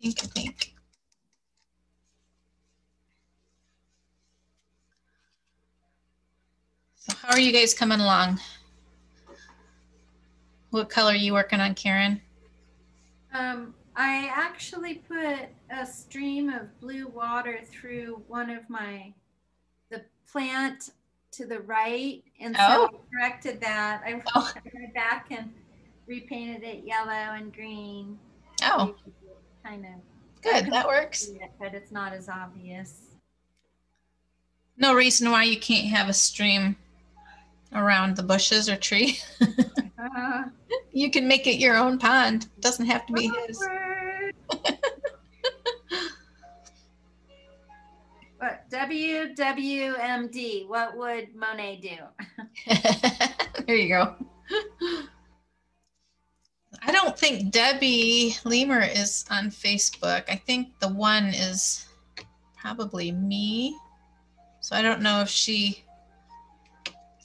think, I think. So how are you guys coming along? What color are you working on, Karen? Um, I actually put a stream of blue water through one of my plant to the right, and so Oh. I corrected that. I Oh. went back and repainted it yellow and green. Oh, kind of, good, that works. but it's not as obvious. No reason why you can't have a stream around the bushes or tree. Uh, You can make it your own pond. It doesn't have to be his. WWMD? What would Monet do? there you go. I don't think Debbie Lemur is on Facebook. I think the one is probably me. So I don't know if she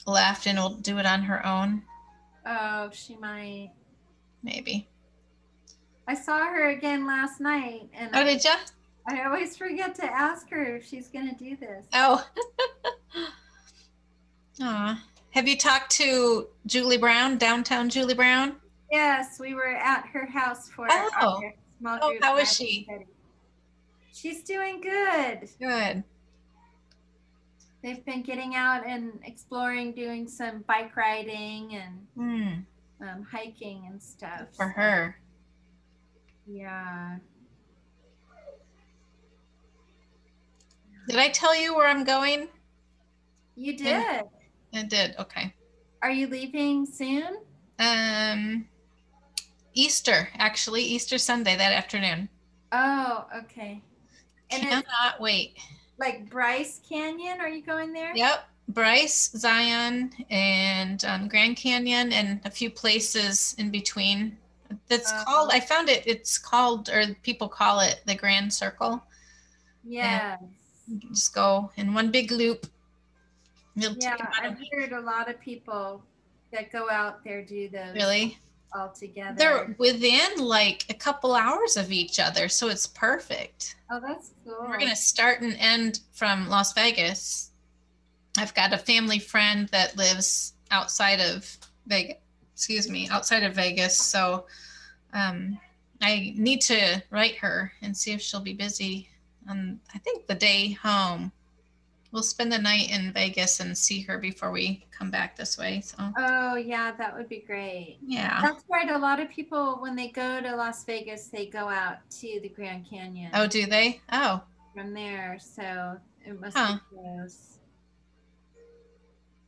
left and will do it on her own. Oh, she might. Maybe. I saw her again last night, and Oh, I, did ya? I always forget to ask her if she's gonna do this. Oh. Aw. Have you talked to Julie Brown, downtown Julie Brown? Yes, we were at her house for Oh. our small Oh, how is she? study. She's doing good. Good. They've been getting out and exploring, doing some bike riding and Hmm. um, hiking and stuff. For her. Yeah. Did I tell you where I'm going? You did. Yeah. I did. Okay. Are you leaving soon? Um, Easter, actually, Easter Sunday that afternoon. Oh, okay. And Cannot wait. like Bryce Canyon. Are you going there? Yep. Bryce, Zion, and um, Grand Canyon, and a few places in between. That's Uh, called, I found it, it's called, or people call it the Grand Circle. Yes. You can just go in one big loop. It'll Yeah, take about a I've heard a lot of people that go out there do those really. all together. They're within like a couple hours of each other, so it's perfect. oh, that's cool. We're gonna start and end from Las Vegas. I've got a family friend that lives outside of Vegas. Excuse me, outside of Vegas. So um, I need to write her and see if she'll be busy. Um, I think the day home. We'll spend the night in Vegas and see her before we come back this way. So Oh, yeah, that would be great. yeah. That's right. A lot of people, when they go to Las Vegas, they go out to the Grand Canyon Oh, do they? Oh, from there. So it must Huh. be close.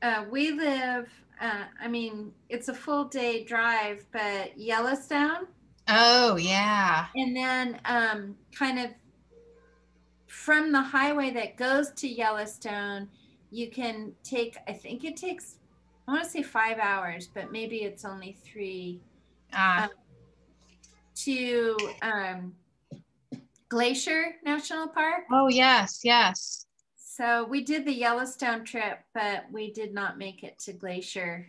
Uh, we live, uh, I mean, it's a full day drive, but Yellowstone. oh yeah. And then um, kind of from the highway that goes to Yellowstone, you can take, I think it takes, I want to say five hours, but maybe it's only three Ah, to um, Glacier National Park. oh yes, yes. So we did the Yellowstone trip, but we did not make it to Glacier.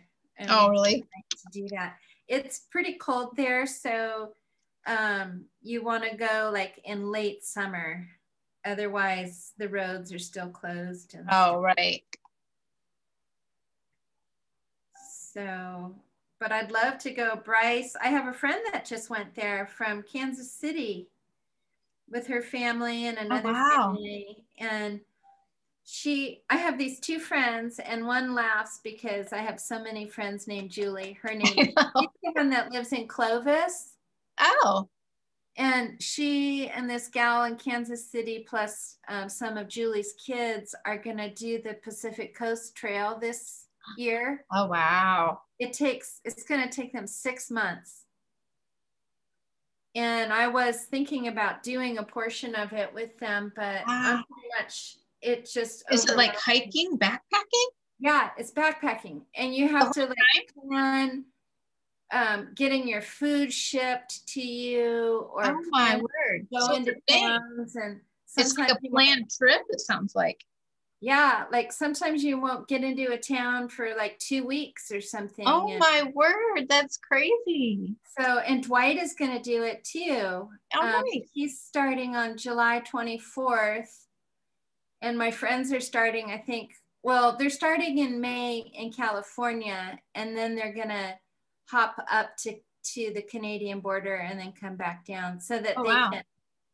Oh really? like to do that. It's pretty cold there, so um, you want to go like in late summer. Otherwise, the roads are still closed. Oh, right. So, but I'd love to go. Bryce, I have a friend that just went there from Kansas City with her family and oh, another wow. family. And she, I have these two friends, and one laughs because I have so many friends named Julie. Her name is the one that lives in Clovis. Oh, And she and this gal in Kansas City, plus um, some of Julie's kids, are going to do the Pacific Coast Trail this year. oh, wow. It takes, it's going to take them six months. And I was thinking about doing a portion of it with them, but I'm pretty much, it just. Is it like hiking, backpacking? Yeah, it's backpacking, and you have to like plan um, getting your food shipped to you, or Oh, my word. go into towns, and It's like a planned trip, it sounds like. Yeah, like sometimes you won't get into a town for like two weeks or something. Oh, and my word. That's crazy. So, and Dwight is going to do it too. Oh, Um. He's starting on July 24th. And my friends are starting, I think, well, they're starting in May in California, and then they're going to hop up to, to the Canadian border and then come back down so that Oh, they wow. can,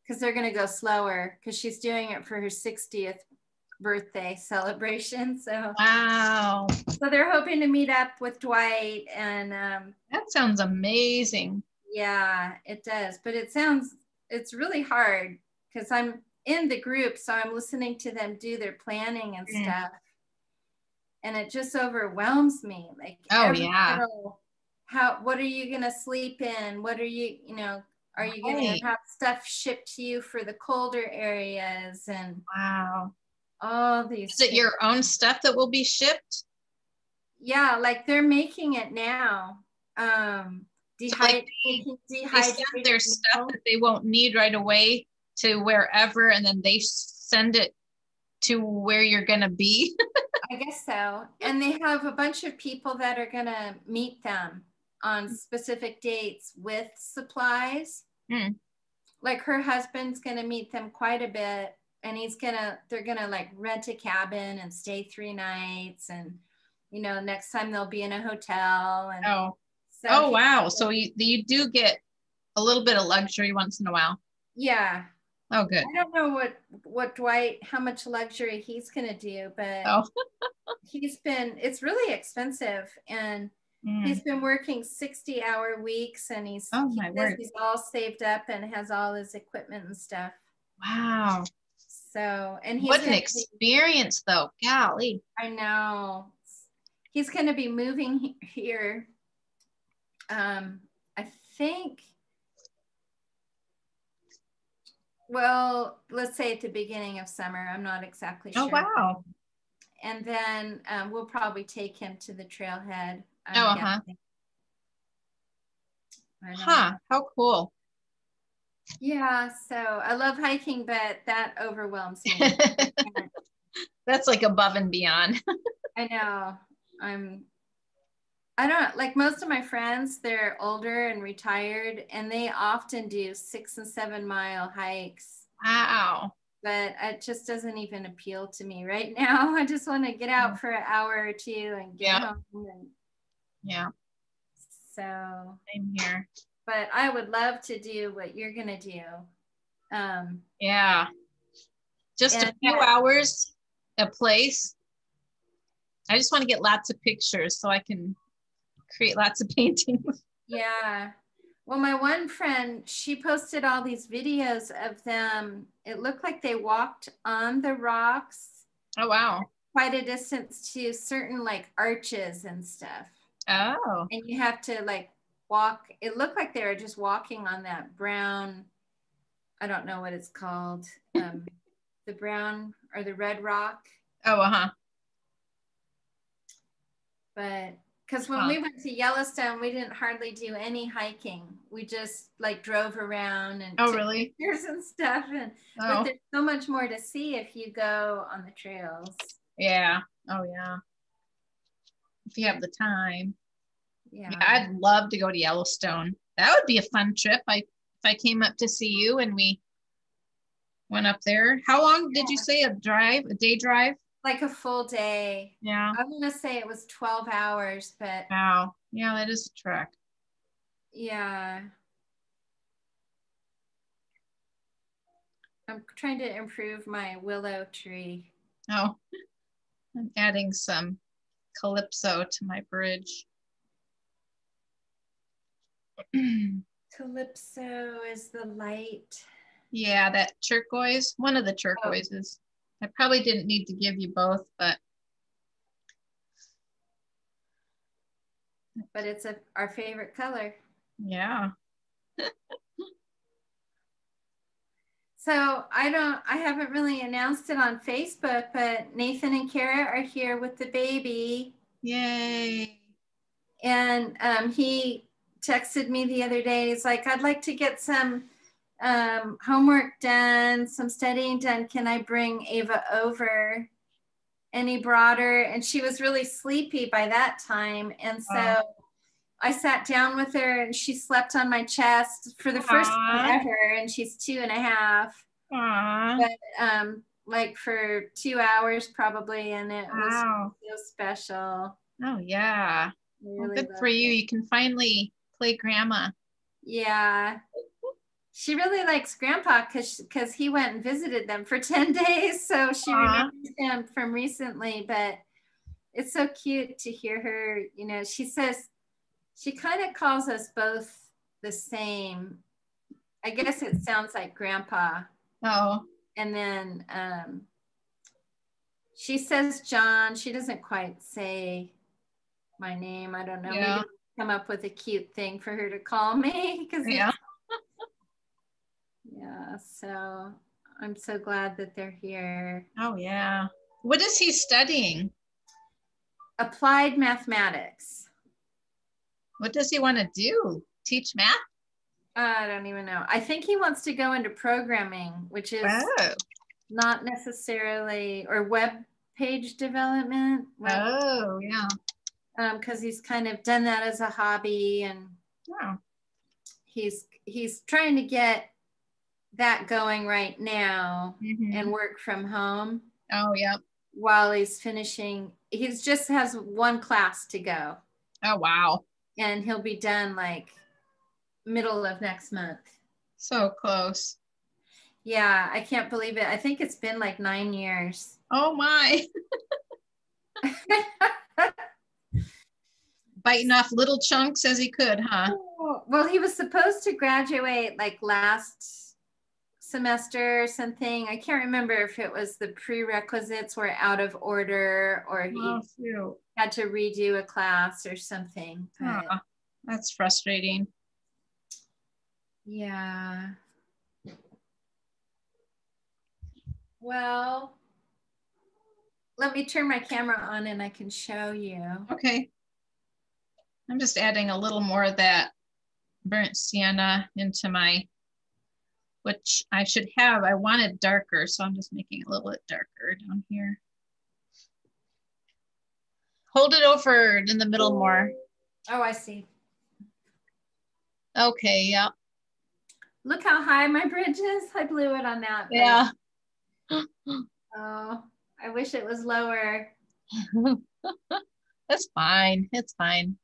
because they're going to go slower because she's doing it for her 60th birthday celebration. So, Wow. so they're hoping to meet up with Dwight and, um, That sounds amazing. yeah, it does. But it sounds, it's really hard because I'm in the group. So I'm listening to them do their planning and Mm. stuff. And it just overwhelms me. Like, Oh, yeah. How, what are you going to sleep in? What are you, you know, are you going Right. to have stuff shipped to you for the colder areas and Wow. all these? Is it things? your own stuff that will be shipped? Yeah, like they're making it now. Um, So, like, dehydrated, They dehydrated their stuff that they won't need right away to wherever, and then they send it to where you're gonna be. I guess so. And they have a bunch of people that are going to meet them on specific dates with supplies. Hmm. Like her husband's going to meet them quite a bit and he's going to they're going to like rent a cabin and stay 3 nights and you know, next time they'll be in a hotel and Oh, so oh wow! So you you do get a little bit of luxury once in a while. Yeah. Oh, good. I don't know what what Dwight how much luxury he's going to do, but Oh. he's been it's really expensive and Mm. He's been working 60 hour weeks and he's, Oh, he my says word. he's all saved up and has all his equipment and stuff. Wow. So, and he's What an gonna be- experience, though. Golly. I know. He's going to be moving he- here. Um, I think, well, let's say at the beginning of summer. I'm not exactly sure. Oh wow. And then um, we'll probably take him to the trailhead. I'm Oh, uh-huh. guessing. Huh. How cool. Yeah, so I love hiking, but that overwhelms me. That's like above and beyond. I know. I'm I don't like most of my friends, they're older and retired, and they often do six and seven mile hikes. Wow. But it just doesn't even appeal to me right now. I just want to get out for an hour or two and get Yeah. home. And Yeah. so, Same here. but I would love to do what you're gonna do. Um, Yeah. Just a few hours, a place. I just want to get lots of pictures so I can create lots of paintings. Yeah. Well, my one friend, she posted all these videos of them. It looked like they walked on the rocks Oh wow. quite a distance to certain like arches and stuff. Oh. And you have to like walk. It looked like they were just walking on that brown, I don't know what it's called, um, the brown or the red rock. Oh uh-huh. But because when Huh. we went to Yellowstone, we didn't hardly do any hiking. We just like drove around and Oh really? pictures and stuff. And but Oh there's so much more to see if you go on the trails. yeah. Oh yeah. If you have the time. Yeah. Yeah, I'd love to go to Yellowstone. That would be a fun trip. I if I came up to see you and we went up there. How long did you say a drive, a day drive? Like a full day. Yeah. I'm gonna say it was 12 hours, but Wow. Yeah, that is a trek. yeah. I'm trying to improve my willow tree. Oh, I'm adding some calypso to my bridge. Calypso is the light. yeah, that turquoise, one of the turquoises. I probably didn't need to give you both, but but it's a, our favorite color. yeah. So I don't, I haven't really announced it on Facebook, but Nathan and Kara are here with the baby. Yay. And um, he texted me the other day. He's like, I'd like to get some um, homework done, some studying done. Can I bring Ava over? And he brought her, and she was really sleepy by that time. And so. I sat down with her, and she slept on my chest for the first time ever. And she's two and a half Aw. but um like for two hours probably and it was so special Oh yeah. I Well, good for you. it. You can finally play grandma. yeah she really likes grandpa because because he went and visited them for 10 days so she Aw. remembers him from recently but it's so cute to hear her you know she says she kind of calls us both the same i guess it sounds like grandpa Oh, and then um, she says John. She doesn't quite say my name. I don't know. Yeah. Maybe come up with a cute thing for her to call me because yeah. yeah. So I'm so glad that they're here. Oh yeah. What is he studying? Applied mathematics. What does he want to do? Teach math? I don't even know. I think he wants to go into programming, which is Oh. not necessarily or web page development. Oh yeah. because he's kind of done that as a hobby and Oh. he's he's trying to get that going right now Mhm. and work from home Oh yeah. while he's finishing he's just has one class to go Oh wow. And he'll be done like middle of next month So close. yeah i can't believe it i think it's been like nine years Oh my. Biting off little chunks as he could, huh? well he was supposed to graduate like last semester or something i can't remember if it was the prerequisites were out of order or he Oh. Had to redo a class or something Aw, that's frustrating. yeah well let me turn my camera on and i can show you Okay. I'm just adding a little more of that burnt sienna into my, which I should have. I wanted darker, so I'm just making it a little bit darker down here. Hold it over in the middle more. oh i see Okay, yeah. look how high my bridge is i blew it on that Yeah. oh i wish it was lower That's fine. It's fine.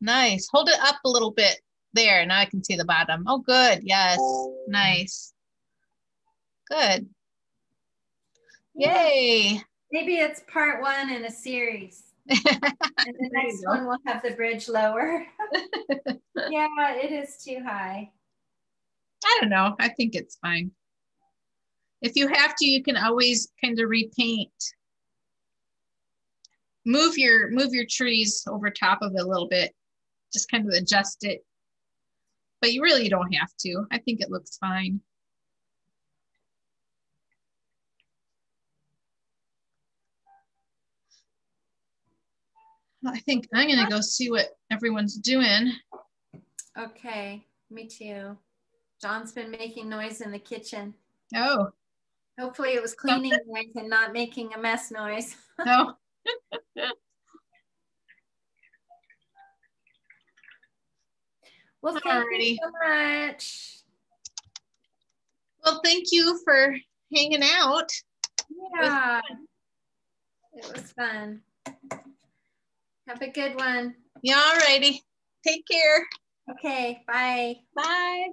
Nice. Hold it up a little bit. There. Now I can see the bottom. Oh, good. Yes. Nice. Good. Yay. Maybe it's part one in a series. And the next one will have the bridge lower. yeah, it is too high. I don't know. I think it's fine. If you have to, you can always kind of repaint. Move your move your trees over top of it a little bit. Just kind of adjust it. But you really don't have to. I think it looks fine. I think I'm gonna go see what everyone's doing. Okay, me too. John's been making noise in the kitchen. Oh, Hopefully it was cleaning noise and not making a mess noise. no. Well, thank you so much. Well, thank you for hanging out. Yeah. It was fun. Have a good one. Yeah, all righty. Take care. Okay, bye. Bye.